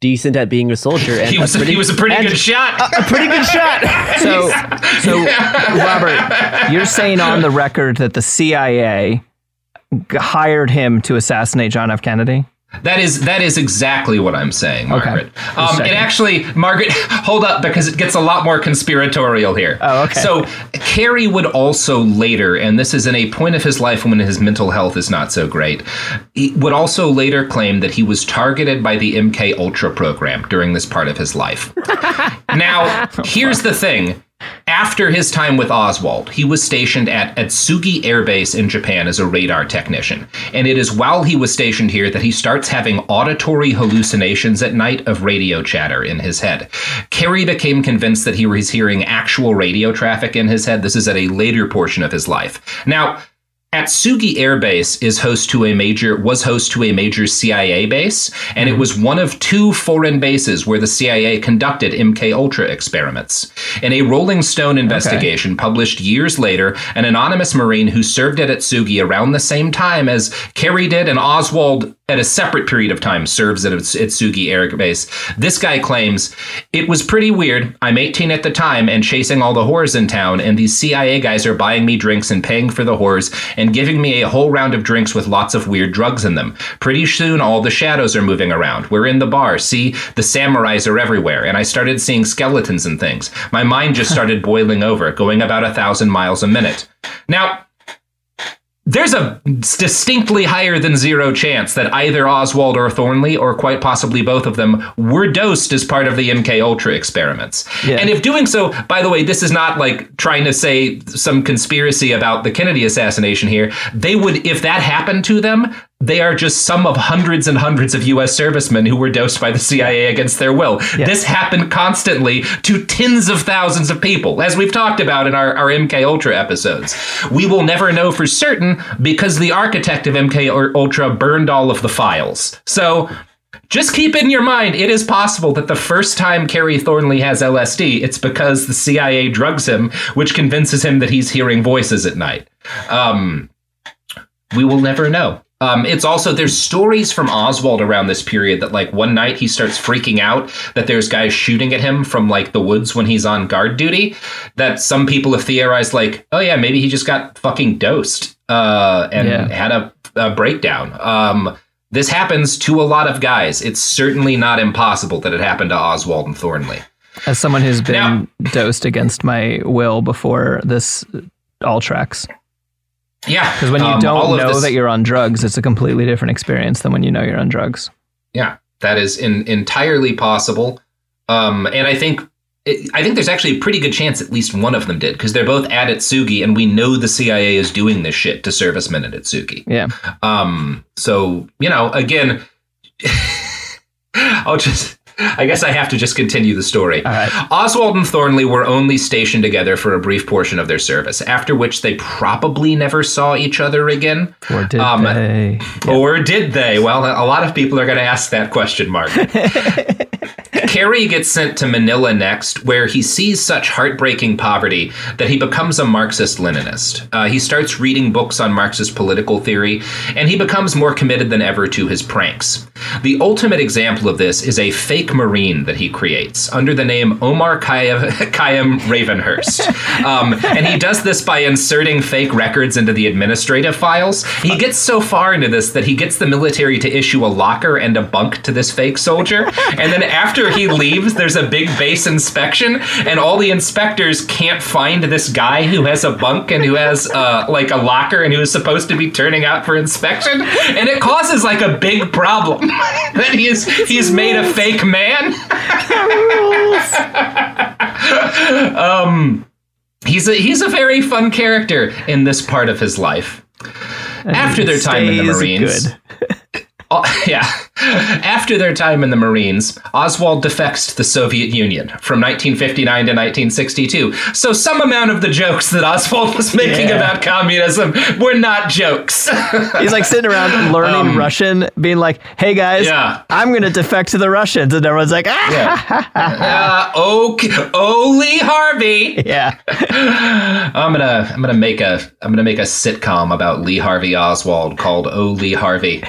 decent at being a soldier. And [LAUGHS] he was a, pretty, he was a pretty good shot. A, a, pretty good shot. [LAUGHS] so, so [LAUGHS] Robert, you're saying on the record that the CIA hired him to assassinate John F. Kennedy? That is that is exactly what I'm saying, Margaret. Okay. Um, and actually, Margaret, [LAUGHS] hold up because it gets a lot more conspiratorial here. Oh, okay. So Kerry would also later, and this is in a point of his life when his mental health is not so great, he would also later claim that he was targeted by the MK Ultra program during this part of his life. [LAUGHS] now, here's the thing after his time with Oswald, he was stationed at Atsugi Air Base in Japan as a radar technician. And it is while he was stationed here that he starts having auditory hallucinations at night of radio chatter in his head. Kerry became convinced that he was hearing actual radio traffic in his head. This is at a later portion of his life. Now, Atsugi Air Base is host to a major was host to a major CIA base, and it was one of two foreign bases where the CIA conducted MK Ultra experiments. In a Rolling Stone investigation okay. published years later, an anonymous Marine who served at Atsugi around the same time as Kerry did and Oswald at a separate period of time serves at Atsugi Air Base. This guy claims it was pretty weird. I'm 18 at the time and chasing all the whores in town, and these CIA guys are buying me drinks and paying for the whores and giving me a whole round of drinks with lots of weird drugs in them. Pretty soon, all the shadows are moving around. We're in the bar. See, the samurais are everywhere, and I started seeing skeletons and things. My mind just started boiling over, going about a thousand miles a minute. Now, there's a distinctly higher than zero chance that either Oswald or Thornley, or quite possibly both of them, were dosed as part of the MK Ultra experiments. Yeah. And if doing so, by the way, this is not like trying to say some conspiracy about the Kennedy assassination here. They would, if that happened to them, they are just some of hundreds and hundreds of US servicemen who were dosed by the CIA against their will. This happened constantly to tens of thousands of people, as we've talked about in our, our MK Ultra episodes. We will never know for certain because the architect of MK Ultra burned all of the files. So just keep in your mind, it is possible that the first time Kerry Thornley has LSD, it's because the CIA drugs him, which convinces him that he's hearing voices at night. Um, we will never know. Um, it's also there's stories from Oswald around this period that like one night he starts freaking out that there's guys shooting at him from like the woods when he's on guard duty. That some people have theorized like, oh yeah, maybe he just got fucking dosed uh, and yeah. had a, a breakdown. Um, this happens to a lot of guys. It's certainly not impossible that it happened to Oswald and Thornley. As someone who's been now, dosed against my will before this all tracks. Yeah. Because when you um, don't know this, that you're on drugs, it's a completely different experience than when you know you're on drugs. Yeah, that is in, entirely possible. Um, and I think it, I think there's actually a pretty good chance at least one of them did because they're both at Atsugi, and we know the CIA is doing this shit to servicemen at Atsugi. Yeah. Um. So you know, again, [LAUGHS] I'll just I guess I have to just continue the story. Oswald and Thornley were only stationed together for a brief portion of their service, after which they probably never saw each other again. Or did um, they? Or did they? Well, a lot of people are going to ask that question, Mark. [LAUGHS] Kerry gets sent to Manila next, where he sees such heartbreaking poverty that he becomes a Marxist Leninist. Uh, he starts reading books on Marxist political theory, and he becomes more committed than ever to his pranks. The ultimate example of this is a fake Marine that he creates under the name Omar [LAUGHS] Khayyam Ravenhurst. Um, and he does this by inserting fake records into the administrative files. He gets so far into this that he gets the military to issue a locker and a bunk to this fake soldier. And then after he leaves, there's a big base inspection, and all the inspectors can't find this guy who has a bunk and who has uh, like a locker and who is supposed to be turning out for inspection. And it causes like a big problem [LAUGHS] that he is he's made a fake man. [LAUGHS] um, he's a he's a very fun character in this part of his life. After their time in the Marines, uh, [LAUGHS] yeah. After their time in the Marines, Oswald defects to the Soviet Union from 1959 to 1962. So some amount of the jokes that Oswald was making yeah. about communism were not jokes. [LAUGHS] He's like sitting around learning um, Russian, being like, "Hey guys, yeah. I'm going to defect to the Russians," and everyone's like, "Ah." Yeah. uh, okay, oh Lee Harvey. Yeah. [LAUGHS] I'm gonna I'm gonna make a I'm gonna make a sitcom about Lee Harvey Oswald called Oh Lee Harvey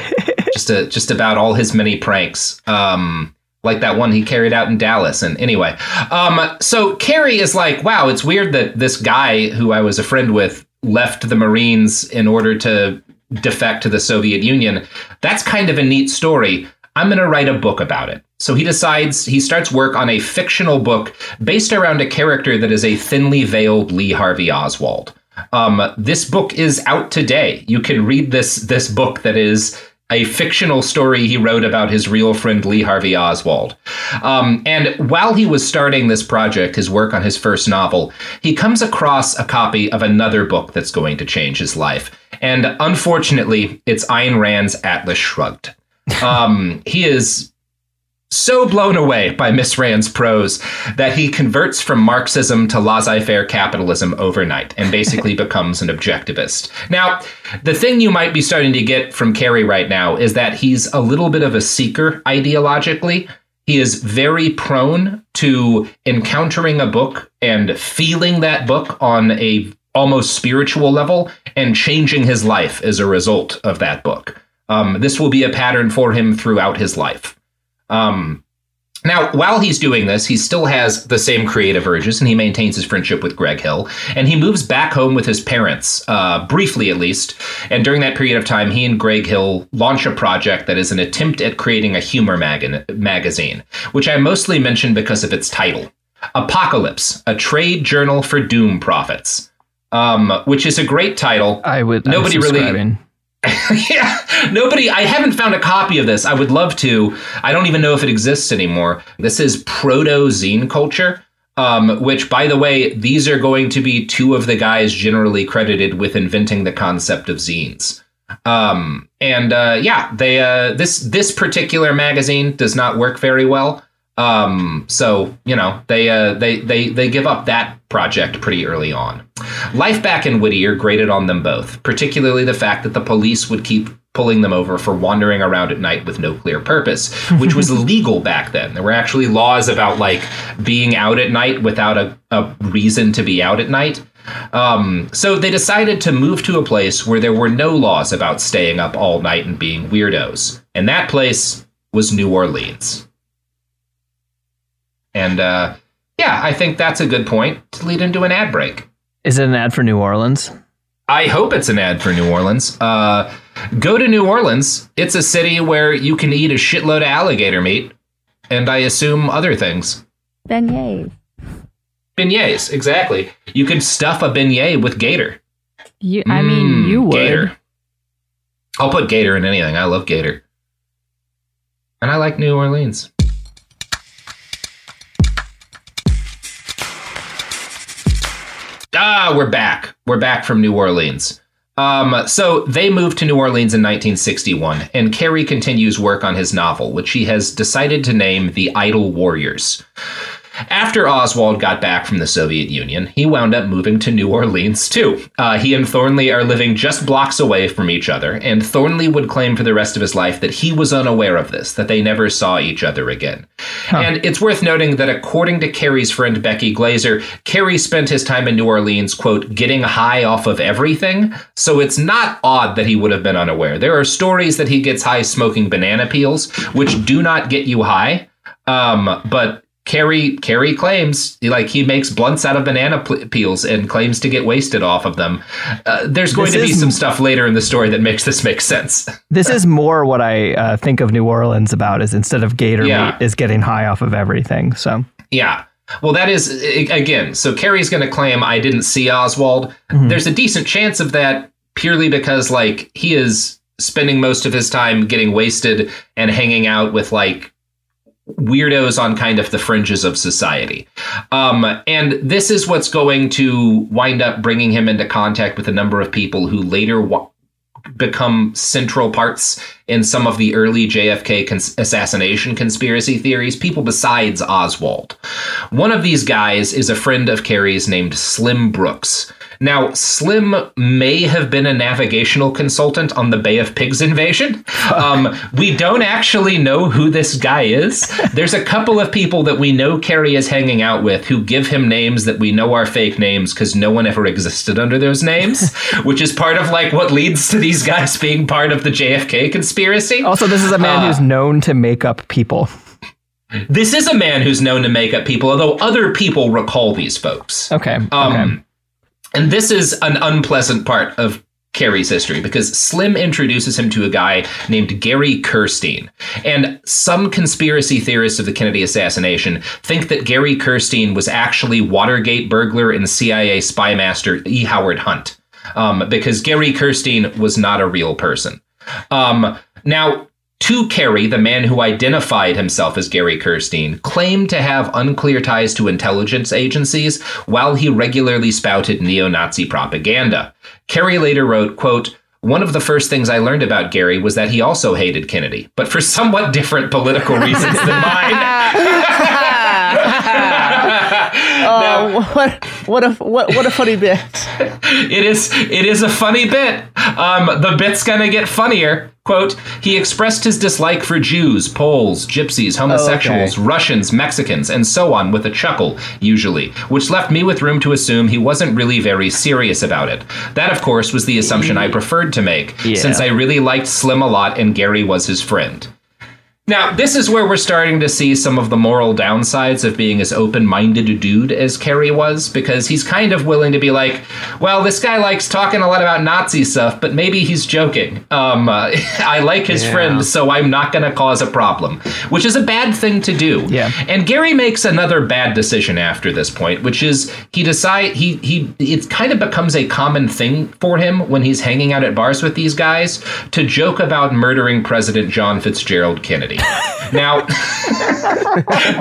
just a, just about all his many pranks. Um, like that one he carried out in Dallas. And anyway, um, so Kerry is like, wow, it's weird that this guy who I was a friend with left the Marines in order to defect to the Soviet Union. That's kind of a neat story. I'm going to write a book about it. So he decides he starts work on a fictional book based around a character that is a thinly veiled Lee Harvey Oswald. Um, this book is out today. You can read this this book that is a fictional story he wrote about his real friend Lee Harvey Oswald. Um, and while he was starting this project, his work on his first novel, he comes across a copy of another book that's going to change his life. And unfortunately, it's Ayn Rand's Atlas Shrugged. Um, he is so blown away by Miss Rand's prose that he converts from Marxism to laissez faire capitalism overnight and basically [LAUGHS] becomes an objectivist. Now, the thing you might be starting to get from Kerry right now is that he's a little bit of a seeker ideologically. He is very prone to encountering a book and feeling that book on a almost spiritual level and changing his life as a result of that book. Um, this will be a pattern for him throughout his life. Um, now, while he's doing this, he still has the same creative urges and he maintains his friendship with Greg Hill. And he moves back home with his parents, uh, briefly at least. And during that period of time, he and Greg Hill launch a project that is an attempt at creating a humor mag- magazine, which I mostly mention because of its title Apocalypse, a trade journal for doom prophets. Um, which is a great title. I would. Nobody really. [LAUGHS] yeah, nobody. I haven't found a copy of this. I would love to. I don't even know if it exists anymore. This is proto zine culture. Um, which, by the way, these are going to be two of the guys generally credited with inventing the concept of zines. Um, and uh, yeah, they uh, this this particular magazine does not work very well. Um, so you know they uh, they they they give up that project pretty early on. Life back in Whittier grated on them both, particularly the fact that the police would keep pulling them over for wandering around at night with no clear purpose, which was [LAUGHS] legal back then. There were actually laws about like being out at night without a, a reason to be out at night. Um, so they decided to move to a place where there were no laws about staying up all night and being weirdos. And that place was New Orleans. And uh, yeah, I think that's a good point to lead into an ad break. Is it an ad for New Orleans? I hope it's an ad for New Orleans. Uh, go to New Orleans. It's a city where you can eat a shitload of alligator meat, and I assume other things. Beignets. Beignets, exactly. You can stuff a beignet with gator. You, I mean, mm, you would. Gator. I'll put gator in anything. I love gator. And I like New Orleans. Ah, we're back. We're back from New Orleans. Um, so they moved to New Orleans in 1961, and Kerry continues work on his novel, which he has decided to name The Idle Warriors. After Oswald got back from the Soviet Union, he wound up moving to New Orleans too. Uh, he and Thornley are living just blocks away from each other, and Thornley would claim for the rest of his life that he was unaware of this, that they never saw each other again. Huh. And it's worth noting that according to Kerry's friend Becky Glazer, Kerry spent his time in New Orleans, quote, getting high off of everything. So it's not odd that he would have been unaware. There are stories that he gets high smoking banana peels, which do not get you high. Um, but Kerry Kerry claims like he makes blunts out of banana peels and claims to get wasted off of them. Uh, there's going this to be some stuff later in the story that makes this make sense. [LAUGHS] this is more what I uh, think of New Orleans about is instead of gator yeah. meat is getting high off of everything. So yeah. Well, that is again. So Kerry's going to claim I didn't see Oswald. Mm-hmm. There's a decent chance of that purely because like he is spending most of his time getting wasted and hanging out with like weirdos on kind of the fringes of society. Um, and this is what's going to wind up bringing him into contact with a number of people who later wa- become central parts in some of the early JFK cons- assassination conspiracy theories, people besides Oswald. One of these guys is a friend of Kerry's named Slim Brooks. Now, Slim may have been a navigational consultant on the Bay of Pigs invasion. Um, we don't actually know who this guy is. There's a couple of people that we know Kerry is hanging out with who give him names that we know are fake names because no one ever existed under those names, [LAUGHS] which is part of like what leads to these guys being part of the JFK conspiracy. Also, this is a man uh, who's known to make up people. This is a man who's known to make up people, although other people recall these folks. Okay. Um, okay. And this is an unpleasant part of Kerry's history because Slim introduces him to a guy named Gary Kirstein. And some conspiracy theorists of the Kennedy assassination think that Gary Kirstein was actually Watergate burglar and CIA spy master E. Howard Hunt, um, because Gary Kirstein was not a real person. Um, now, to Kerry, the man who identified himself as Gary Kirstein, claimed to have unclear ties to intelligence agencies while he regularly spouted neo-Nazi propaganda. Kerry later wrote, quote, one of the first things I learned about Gary was that he also hated Kennedy, but for somewhat different political reasons than mine. [LAUGHS] oh, [LAUGHS] what what a what what a funny bit! it is it is a funny bit. Um, the bit's gonna get funnier. Quote, he expressed his dislike for Jews, Poles, Gypsies, homosexuals, oh, okay. Russians, Mexicans, and so on with a chuckle, usually, which left me with room to assume he wasn't really very serious about it. That, of course, was the assumption I preferred to make, yeah. since I really liked Slim a lot and Gary was his friend. Now, this is where we're starting to see some of the moral downsides of being as open minded a dude as Kerry was, because he's kind of willing to be like, well, this guy likes talking a lot about Nazi stuff, but maybe he's joking. Um, uh, [LAUGHS] I like his yeah. friend, so I'm not going to cause a problem, which is a bad thing to do. Yeah. And Gary makes another bad decision after this point, which is he decide he he it kind of becomes a common thing for him when he's hanging out at bars with these guys to joke about murdering President John Fitzgerald Kennedy. Now,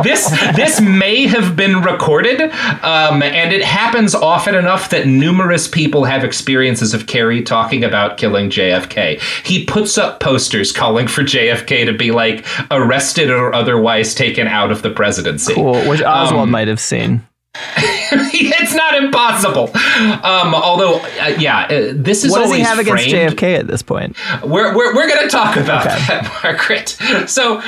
this this may have been recorded, um, and it happens often enough that numerous people have experiences of Kerry talking about killing JFK. He puts up posters calling for JFK to be like arrested or otherwise taken out of the presidency. Cool, which Oswald um, might have seen. [LAUGHS] it's not impossible. Um, although, uh, yeah, uh, this is what does he have framed. against JFK at this point? We're we're, we're going to talk about okay. that, [LAUGHS] Margaret. So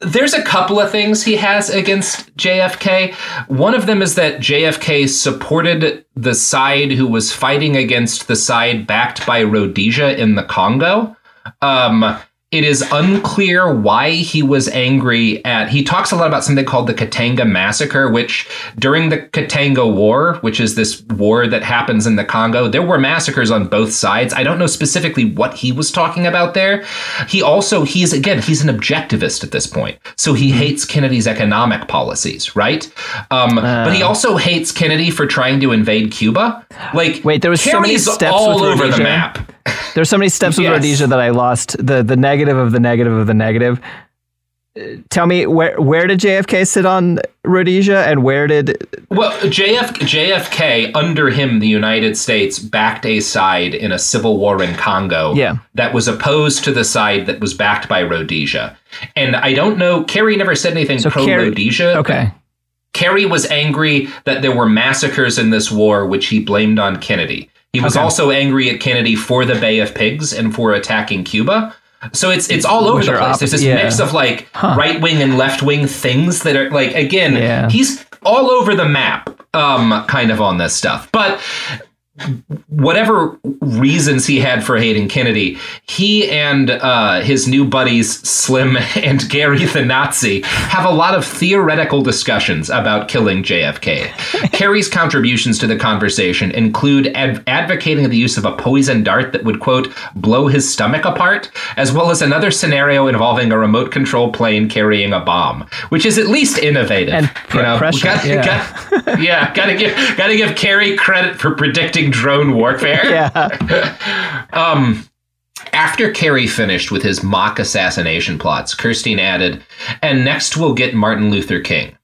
there's a couple of things he has against JFK. One of them is that JFK supported the side who was fighting against the side backed by Rhodesia in the Congo. Um, it is unclear why he was angry at. He talks a lot about something called the Katanga Massacre, which during the Katanga War, which is this war that happens in the Congo, there were massacres on both sides. I don't know specifically what he was talking about there. He also, he's again, he's an objectivist at this point. So he mm-hmm. hates Kennedy's economic policies, right? Um, uh, but he also hates Kennedy for trying to invade Cuba. Like, wait, there was so many steps all over the map. There's so many steps with yes. Rhodesia that I lost the the negative of the negative of the negative. Uh, tell me where where did JFK sit on Rhodesia and where did well JF, JFK under him the United States backed a side in a civil war in Congo yeah. that was opposed to the side that was backed by Rhodesia and I don't know Kerry never said anything so pro Rhodesia okay Kerry was angry that there were massacres in this war which he blamed on Kennedy he was okay. also angry at Kennedy for the Bay of Pigs and for attacking Cuba. So it's it's all over the place. There's this yeah. mix of like huh. right wing and left wing things that are like again, yeah. he's all over the map, um, kind of on this stuff. But whatever reasons he had for hating Kennedy, he and uh, his new buddies Slim [LAUGHS] and Gary the Nazi have a lot of theoretical discussions about killing JFK. [LAUGHS] Kerry's contributions to the conversation include ad- advocating the use of a poison dart that would quote blow his stomach apart, as well as another scenario involving a remote control plane carrying a bomb, which is at least innovative. And you know, gotta, yeah. Gotta, yeah, gotta give gotta give Kerry credit for predicting drone warfare. [LAUGHS] Yeah. [LAUGHS] um, After Kerry finished with his mock assassination plots, Kirstein added, and next we'll get Martin Luther King.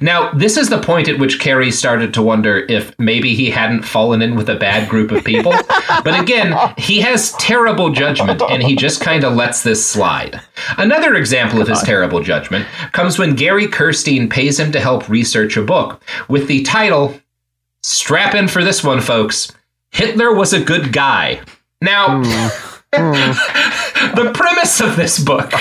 Now, this is the point at which Kerry started to wonder if maybe he hadn't fallen in with a bad group of people. [LAUGHS] but again, he has terrible judgment and he just kind of lets this slide. Another example of his terrible judgment comes when Gary Kirstein pays him to help research a book with the title Strap in for this one, folks Hitler was a good guy. Now, mm. [LAUGHS] Mm. the premise of this book.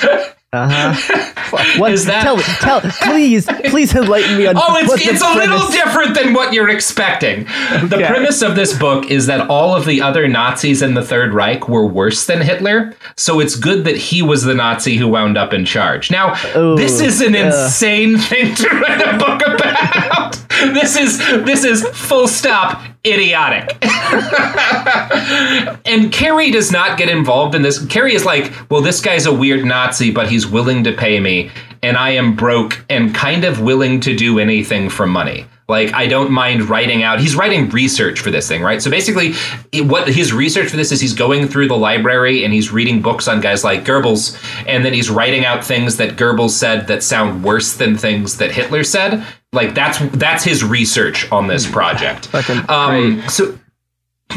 [LAUGHS] Uh-huh. [LAUGHS] What is that? Tell, tell, please, please enlighten me on. Oh, it's it's a little different than what you're expecting. Okay. The premise of this book is that all of the other Nazis in the Third Reich were worse than Hitler, so it's good that he was the Nazi who wound up in charge. Now, Ooh, this is an uh. insane [LAUGHS] thing to write a book about. [LAUGHS] this is this is full stop idiotic. [LAUGHS] and Kerry does not get involved in this. Kerry is like, well, this guy's a weird Nazi, but he's willing to pay me, and I am broke and kind of willing to do anything for money. Like, I don't mind writing out. He's writing research for this thing, right? So basically, what his research for this is he's going through the library and he's reading books on guys like Goebbels, and then he's writing out things that Goebbels said that sound worse than things that Hitler said. Like that's that's his research on this project. Um, so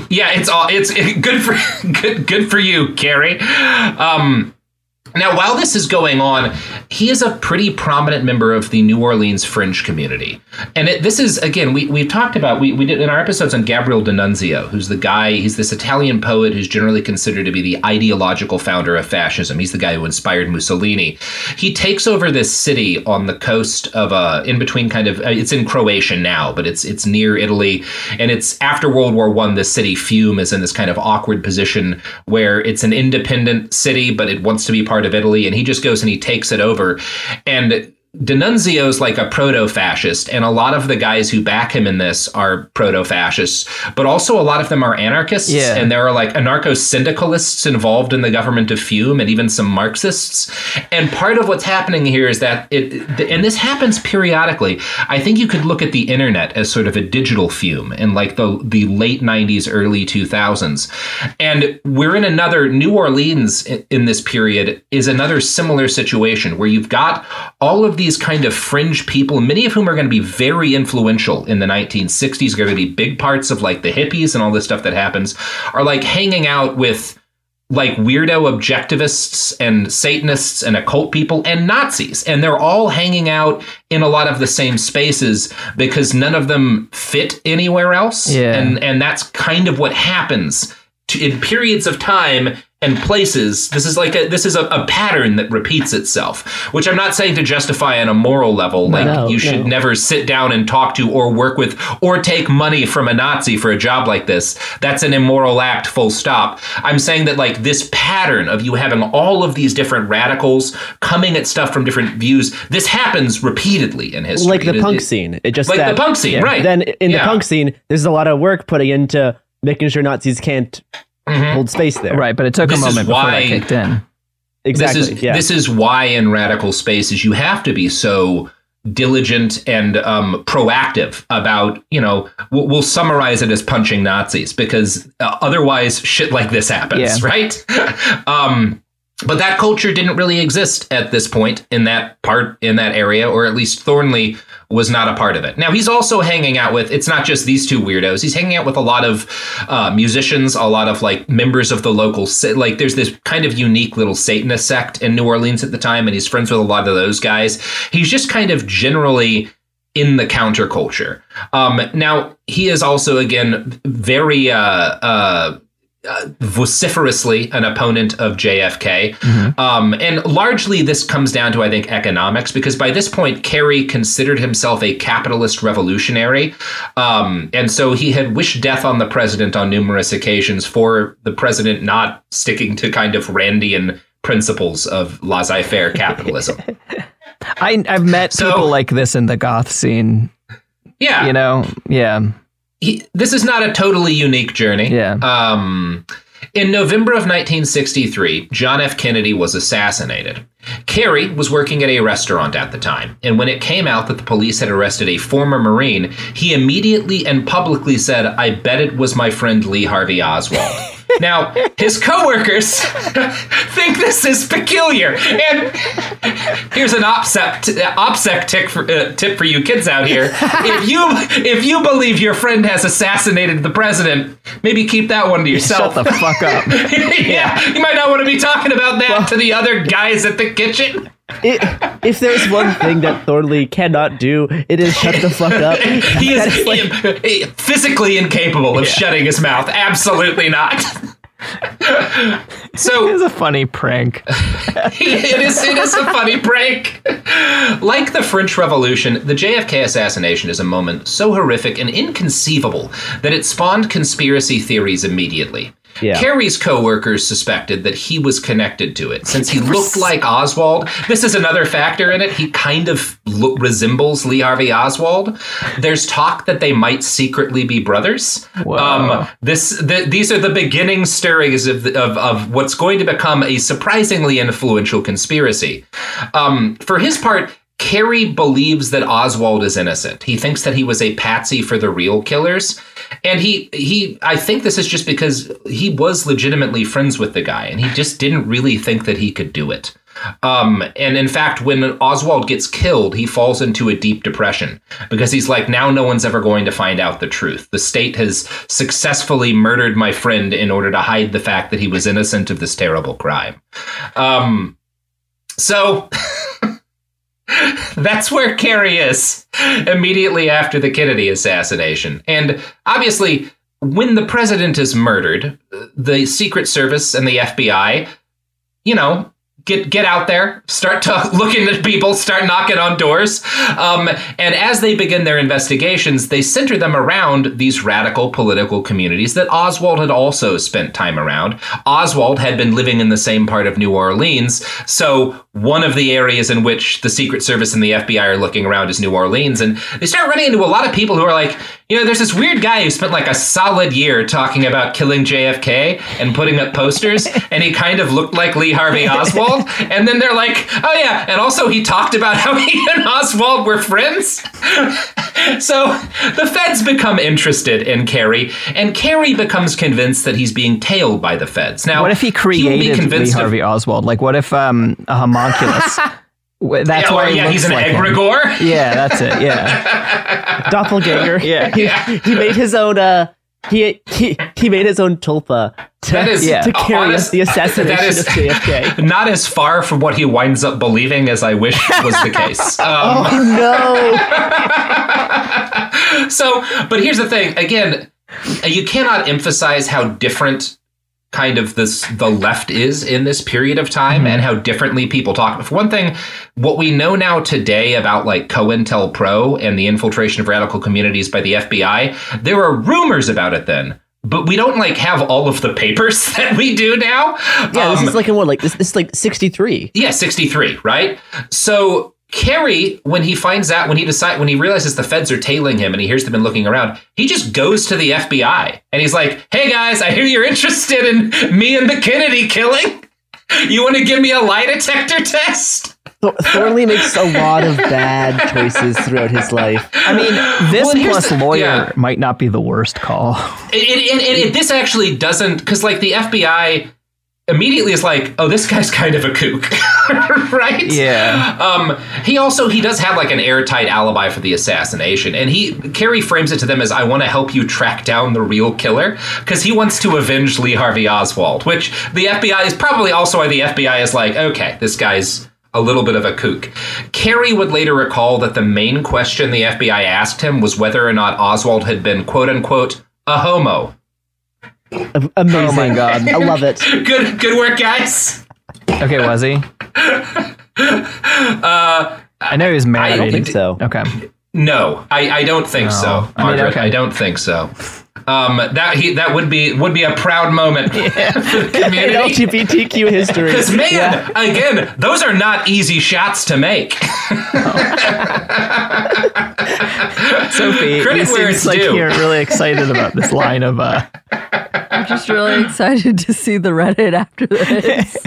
yeah, it's all it's [LAUGHS] good for [LAUGHS] good good for you, Kerry. Um, now, while this is going on, he is a pretty prominent member of the New Orleans fringe community. And it, this is, again, we, we've talked about, we, we did in our episodes on Gabriel D'Annunzio, who's the guy, he's this Italian poet who's generally considered to be the ideological founder of fascism. He's the guy who inspired Mussolini. He takes over this city on the coast of, uh, in between kind of, uh, it's in Croatia now, but it's it's near Italy. And it's after World War One, this city, Fiume, is in this kind of awkward position where it's an independent city, but it wants to be part of Italy, and he just goes and he takes it over. And D'Annunzio's like a proto fascist, and a lot of the guys who back him in this are proto fascists, but also a lot of them are anarchists. Yeah. And there are like anarcho syndicalists involved in the government of Fiume and even some Marxists. And part of what's happening here is that it, and this happens periodically. I think you could look at the internet as sort of a digital Fiume in like the, the late 90s, early 2000s. And we're in another, New Orleans in this period is another similar situation where you've got all of the these kind of fringe people, many of whom are going to be very influential in the 1960s, are going to be big parts of like the hippies and all this stuff that happens, are like hanging out with like weirdo objectivists and Satanists and occult people and Nazis. And they're all hanging out in a lot of the same spaces because none of them fit anywhere else. Yeah. And and that's kind of what happens to, in periods of time and places. This is like a this is a, a, pattern that repeats itself, which I'm not saying to justify on a moral level. Like no, you should no. never sit down and talk to or work with or take money from a Nazi for a job like this. That's an immoral act. Full stop. I'm saying that like this pattern of you having all of these different radicals coming at stuff from different views. This happens repeatedly in history. Like the it, punk it, scene. It just like that, the punk scene, yeah. right? Then in yeah. the punk scene, there's a lot of work putting into making sure Nazis can't mm-hmm. hold space there. Right, but it took this a moment before that kicked in. Exactly. This is, yeah. this is why in radical spaces you have to be so diligent and um, proactive about you know we'll, we'll, summarize it as punching nazis because uh, otherwise shit like this happens yeah. [LAUGHS] right um, but that culture didn't really exist at this point in that part in that area or at least thornley was not a part of it. Now he's also hanging out with it's not just these two weirdos he's hanging out with a lot of uh, musicians a lot of like members of the local like there's this kind of unique little satanist sect in new orleans at the time and he's friends with a lot of those guys. He's just kind of generally in the counterculture. Um, now he is also again very uh, uh, uh, vociferously an opponent of JFK. Mm-hmm. Um, and largely this comes down to, I think, economics, because by this point, Kerry considered himself a capitalist revolutionary. Um, and so he had wished death on the president on numerous occasions for the president not sticking to kind of Randian principles of laissez faire capitalism. [LAUGHS] I, I've met so, people like this in the goth scene. Yeah. You know, yeah he, this is not a totally unique journey. Yeah. Um, in November of 1963, John F. Kennedy was assassinated. Kerry was working at a restaurant at the time, and when it came out that the police had arrested a former Marine, he immediately and publicly said, I bet it was my friend Lee Harvey Oswald. [LAUGHS] Now, his coworkers [LAUGHS] think this is peculiar. And here's an OPSEC, OPSEC tip for, uh, tip for you kids out here. If you if you believe your friend has assassinated the president, maybe keep that one to yourself. Shut the fuck up. [LAUGHS] yeah, you might not want to be talking about that well, to the other guys at the kitchen. It, if there's one thing that Thornley cannot do, it is shut the fuck up. [LAUGHS] he is like, [LAUGHS] physically incapable of yeah. shutting his mouth. Absolutely not. so it's a funny prank. [LAUGHS] it is. It is a funny prank. Like the French Revolution, the JFK assassination is a moment so horrific and inconceivable that it spawned conspiracy theories immediately. Yeah. Kerry's coworkers suspected that he was connected to it since he looked like Oswald. This is another factor in it. He kind of resembles Lee Harvey Oswald. There's talk that they might secretly be brothers. Um, this the, these are the beginning stirrings of, of, of what's going to become a surprisingly influential conspiracy. Um, for his part, Kerry believes that Oswald is innocent. He thinks that he was a patsy for the real killers. And he he I think this is just because he was legitimately friends with the guy and he just didn't really think that he could do it. Um, and in fact, when Oswald gets killed, he falls into a deep depression because he's like, now no one's ever going to find out the truth. The state has successfully murdered my friend in order to hide the fact that he was innocent of this terrible crime. Um, so [LAUGHS] That's where Kerry is immediately after the Kennedy assassination. And obviously, when the president is murdered, the Secret Service and the FBI, you know, get get out there, start to [LAUGHS] looking at people, start knocking on doors. Um, and as they begin their investigations, they center them around these radical political communities that Oswald had also spent time around. Oswald had been living in the same part of New Orleans, so one of the areas in which the Secret Service and the FBI are looking around is New Orleans, and they start running into a lot of people who are like, you know, there's this weird guy who spent like a solid year talking about killing JFK and putting up posters, [LAUGHS] and he kind of looked like Lee Harvey Oswald. [LAUGHS] And then they're like, oh yeah, and also he talked about how [LAUGHS] he and Oswald were friends. so the feds become interested in Kerry, and Kerry becomes convinced that he's being tailed by the feds. Now, what if he created Lee Harvey of, Oswald? Like, what if um, a homunculus? That's yeah, why yeah, he's an like egregore. Him. [LAUGHS] Yeah, that's it. Yeah, [LAUGHS] doppelganger. Yeah, he, he made his own. Uh, he he he made his own tulpa to, that is, yeah. to carry honest, the assassination that is of JFK. [LAUGHS] Not as far from what he winds up believing as I wish was the case. Um, oh no! so, but here's the thing. Again, you cannot emphasize how different kind of this the left is in this period of time mm-hmm. and how differently people talk. For one thing, what we know now today about like COINTELPRO and the infiltration of radical communities by the FBI, there were rumors about it then but we don't like have all of the papers [LAUGHS] that we do now. Yeah, um, this is like in what, like this, this is like sixty three. Yeah, sixty three, right? So Kerry, when he finds out, when he decides, when he realizes the feds are tailing him and he hears them looking around, he just goes to the FBI and he's like, "Hey guys, I hear you're interested in me and the Kennedy killing. You want to give me a lie detector test?" Thornley makes a lot of bad choices throughout his life. I mean, this well, plus the, lawyer yeah. might not be the worst call. And this actually doesn't, because like the FBI immediately is like, oh, this guy's [LAUGHS] kind of a kook, [LAUGHS] right? Yeah. Um, he also he does have like an airtight alibi for the assassination, and he Kerry frames it to them as, "I want to help you track down the real killer," because he wants to avenge Lee Harvey Oswald, which the FBI is probably also why the FBI is like, okay, this guy's a little bit of a kook. Kerry would later recall that the main question the FBI asked him was whether or not Oswald had been quote unquote a homo Amazing. Oh my god. I love it. [LAUGHS] good good work, guys. Okay, was he? [LAUGHS] Uh, I know he was married. I don't think so. Okay. No, I, I don't think no. so, Margaret. I, mean, okay. I don't think so. Um, that he that would be would be a proud moment yeah. for [LAUGHS] the community. [LAUGHS] LGBTQ history. Because man, yeah. again, those are not easy shots to make. [LAUGHS] Sophie, Credit you seems like due. you're really excited about this line of. Uh... I'm just really excited to see the Reddit after this.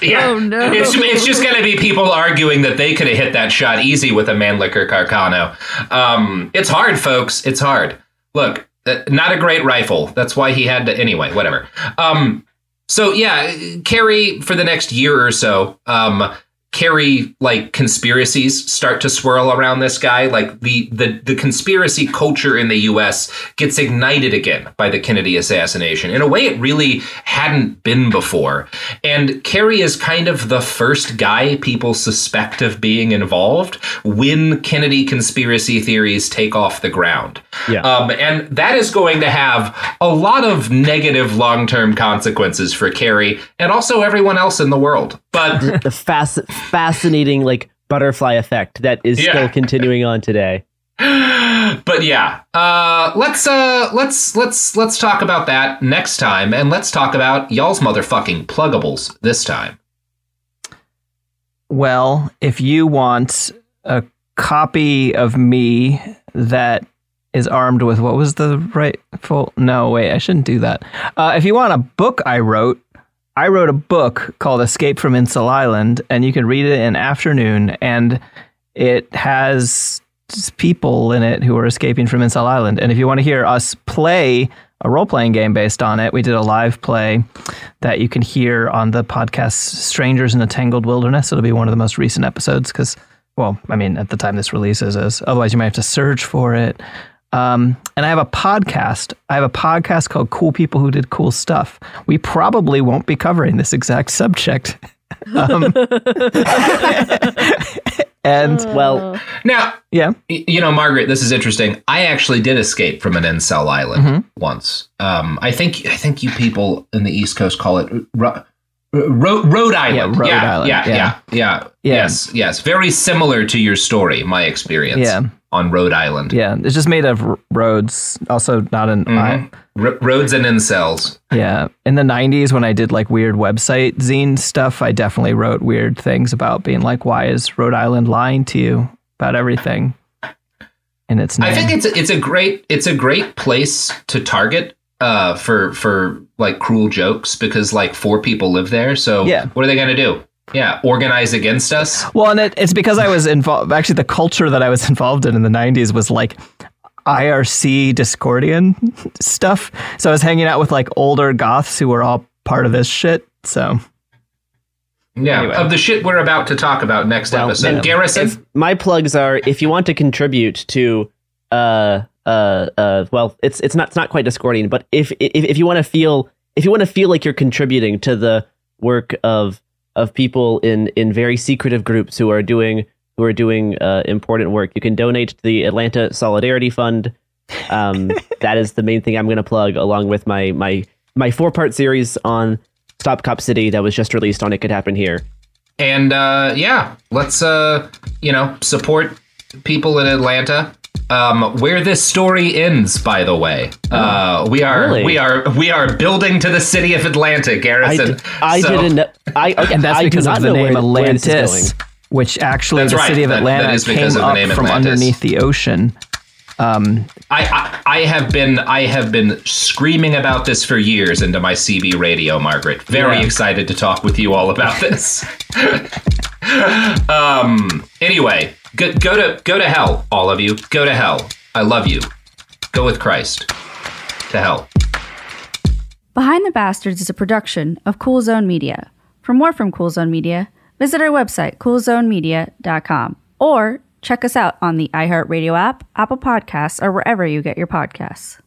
yeah. Oh no! It's, it's just going to be people arguing that they could have hit that shot easy with a Mannlicher Carcano. Um, it's hard, folks. It's hard. Look, Uh, not a great rifle. That's why he had to. Anyway, whatever. Um, so yeah, Kerry for the next year or so. Um, carry like conspiracies start to swirl around this guy. Like the the the conspiracy culture in the US gets ignited again by the Kennedy assassination. In a way it really hadn't been before. And Kerry is kind of the first guy people suspect of being involved when Kennedy conspiracy theories take off the ground. Yeah. Um, and that is going to have a lot of negative long-term consequences for Kerry and also everyone else in the world. But [LAUGHS] the fast fascinating like butterfly effect that is yeah. still continuing on today. [GASPS] but yeah, uh, let's uh, let's let's let's talk about that next time, and let's talk about y'all's motherfucking pluggables this time. Well, if you want a copy of me that is armed with what was the right full? No, wait, I shouldn't do that. Uh, if you want a book I wrote I wrote a book called Escape from Incel Island, and you can read it in afternoon, and it has people in it who are escaping from Incel Island. And if you want to hear us play a role playing game based on it, we did a live play that you can hear on the podcast Strangers in a Tangled Wilderness. It'll be one of the most recent episodes because, well, I mean, at the time this releases is. Otherwise, you might have to search for it. Um, and I have a podcast. I have a podcast called Cool People Who Did Cool Stuff. We probably won't be covering this exact subject. [LAUGHS] um, and well, now, yeah, you know, Margaret, this is interesting. I actually did escape from an incel island mm-hmm. once. Um, I think I think you people in the East Coast call it. Ro- Rhode Island. Yeah, Rhode yeah, Island. Yeah, yeah, yeah, yeah, Yes, yes. Very similar to your story, my experience. Yeah on Rhode Island. Yeah, it's just made of roads. Also, not an mm-hmm. R- roads and incels. Yeah, in the '90s when I did like weird website zine stuff, I definitely wrote weird things about being like, "Why is Rhode Island lying to you about everything?" And it's. Not I think it's it's a great it's a great place to target uh, for for like cruel jokes because like four people live there. So yeah. what are they gonna do? yeah organize against us well and it, it's because i was involved actually the culture that i was [LAUGHS] involved in in the 90s was like irc discordian stuff so i was hanging out with like older goths who were all part of this shit so yeah anyway. of the shit we're about to talk about next well, episode garrison if my plugs are if you want to contribute to uh uh uh well it's it's not it's not quite discordian but if if, if you want to feel if you want to feel like you're contributing to the work of of people in in very secretive groups who are doing who are doing uh, important work. You can donate to the Atlanta Solidarity Fund. Um, [LAUGHS] that is the main thing I'm going to plug, along with my my my four part series on Stop Cop City that was just released on It Could Happen Here. And uh, yeah, let's uh, you know support people in Atlanta um, where this story ends, by the way, uh, we are really? we are we are building to the city of Atlanta, Garrison. I, d- I so. didn't. Know, I okay, [LAUGHS] and that's I because of the name Atlantis, which actually that's the right. city of Atlanta that, that came up from Atlantis. underneath the ocean. Um, I, I, I have been I have been screaming about this for years into my CB radio, Margaret. Very yeah. excited to talk with you all about this. [LAUGHS] um. Anyway, Go, go to go to hell, all of you. Go to hell. I love you. Go with Christ. To hell. Behind the Bastards is a production of Cool Zone Media. For more from Cool Zone Media, visit our website, coolzonemedia.com, or check us out on the iHeartRadio app, Apple Podcasts, or wherever you get your podcasts.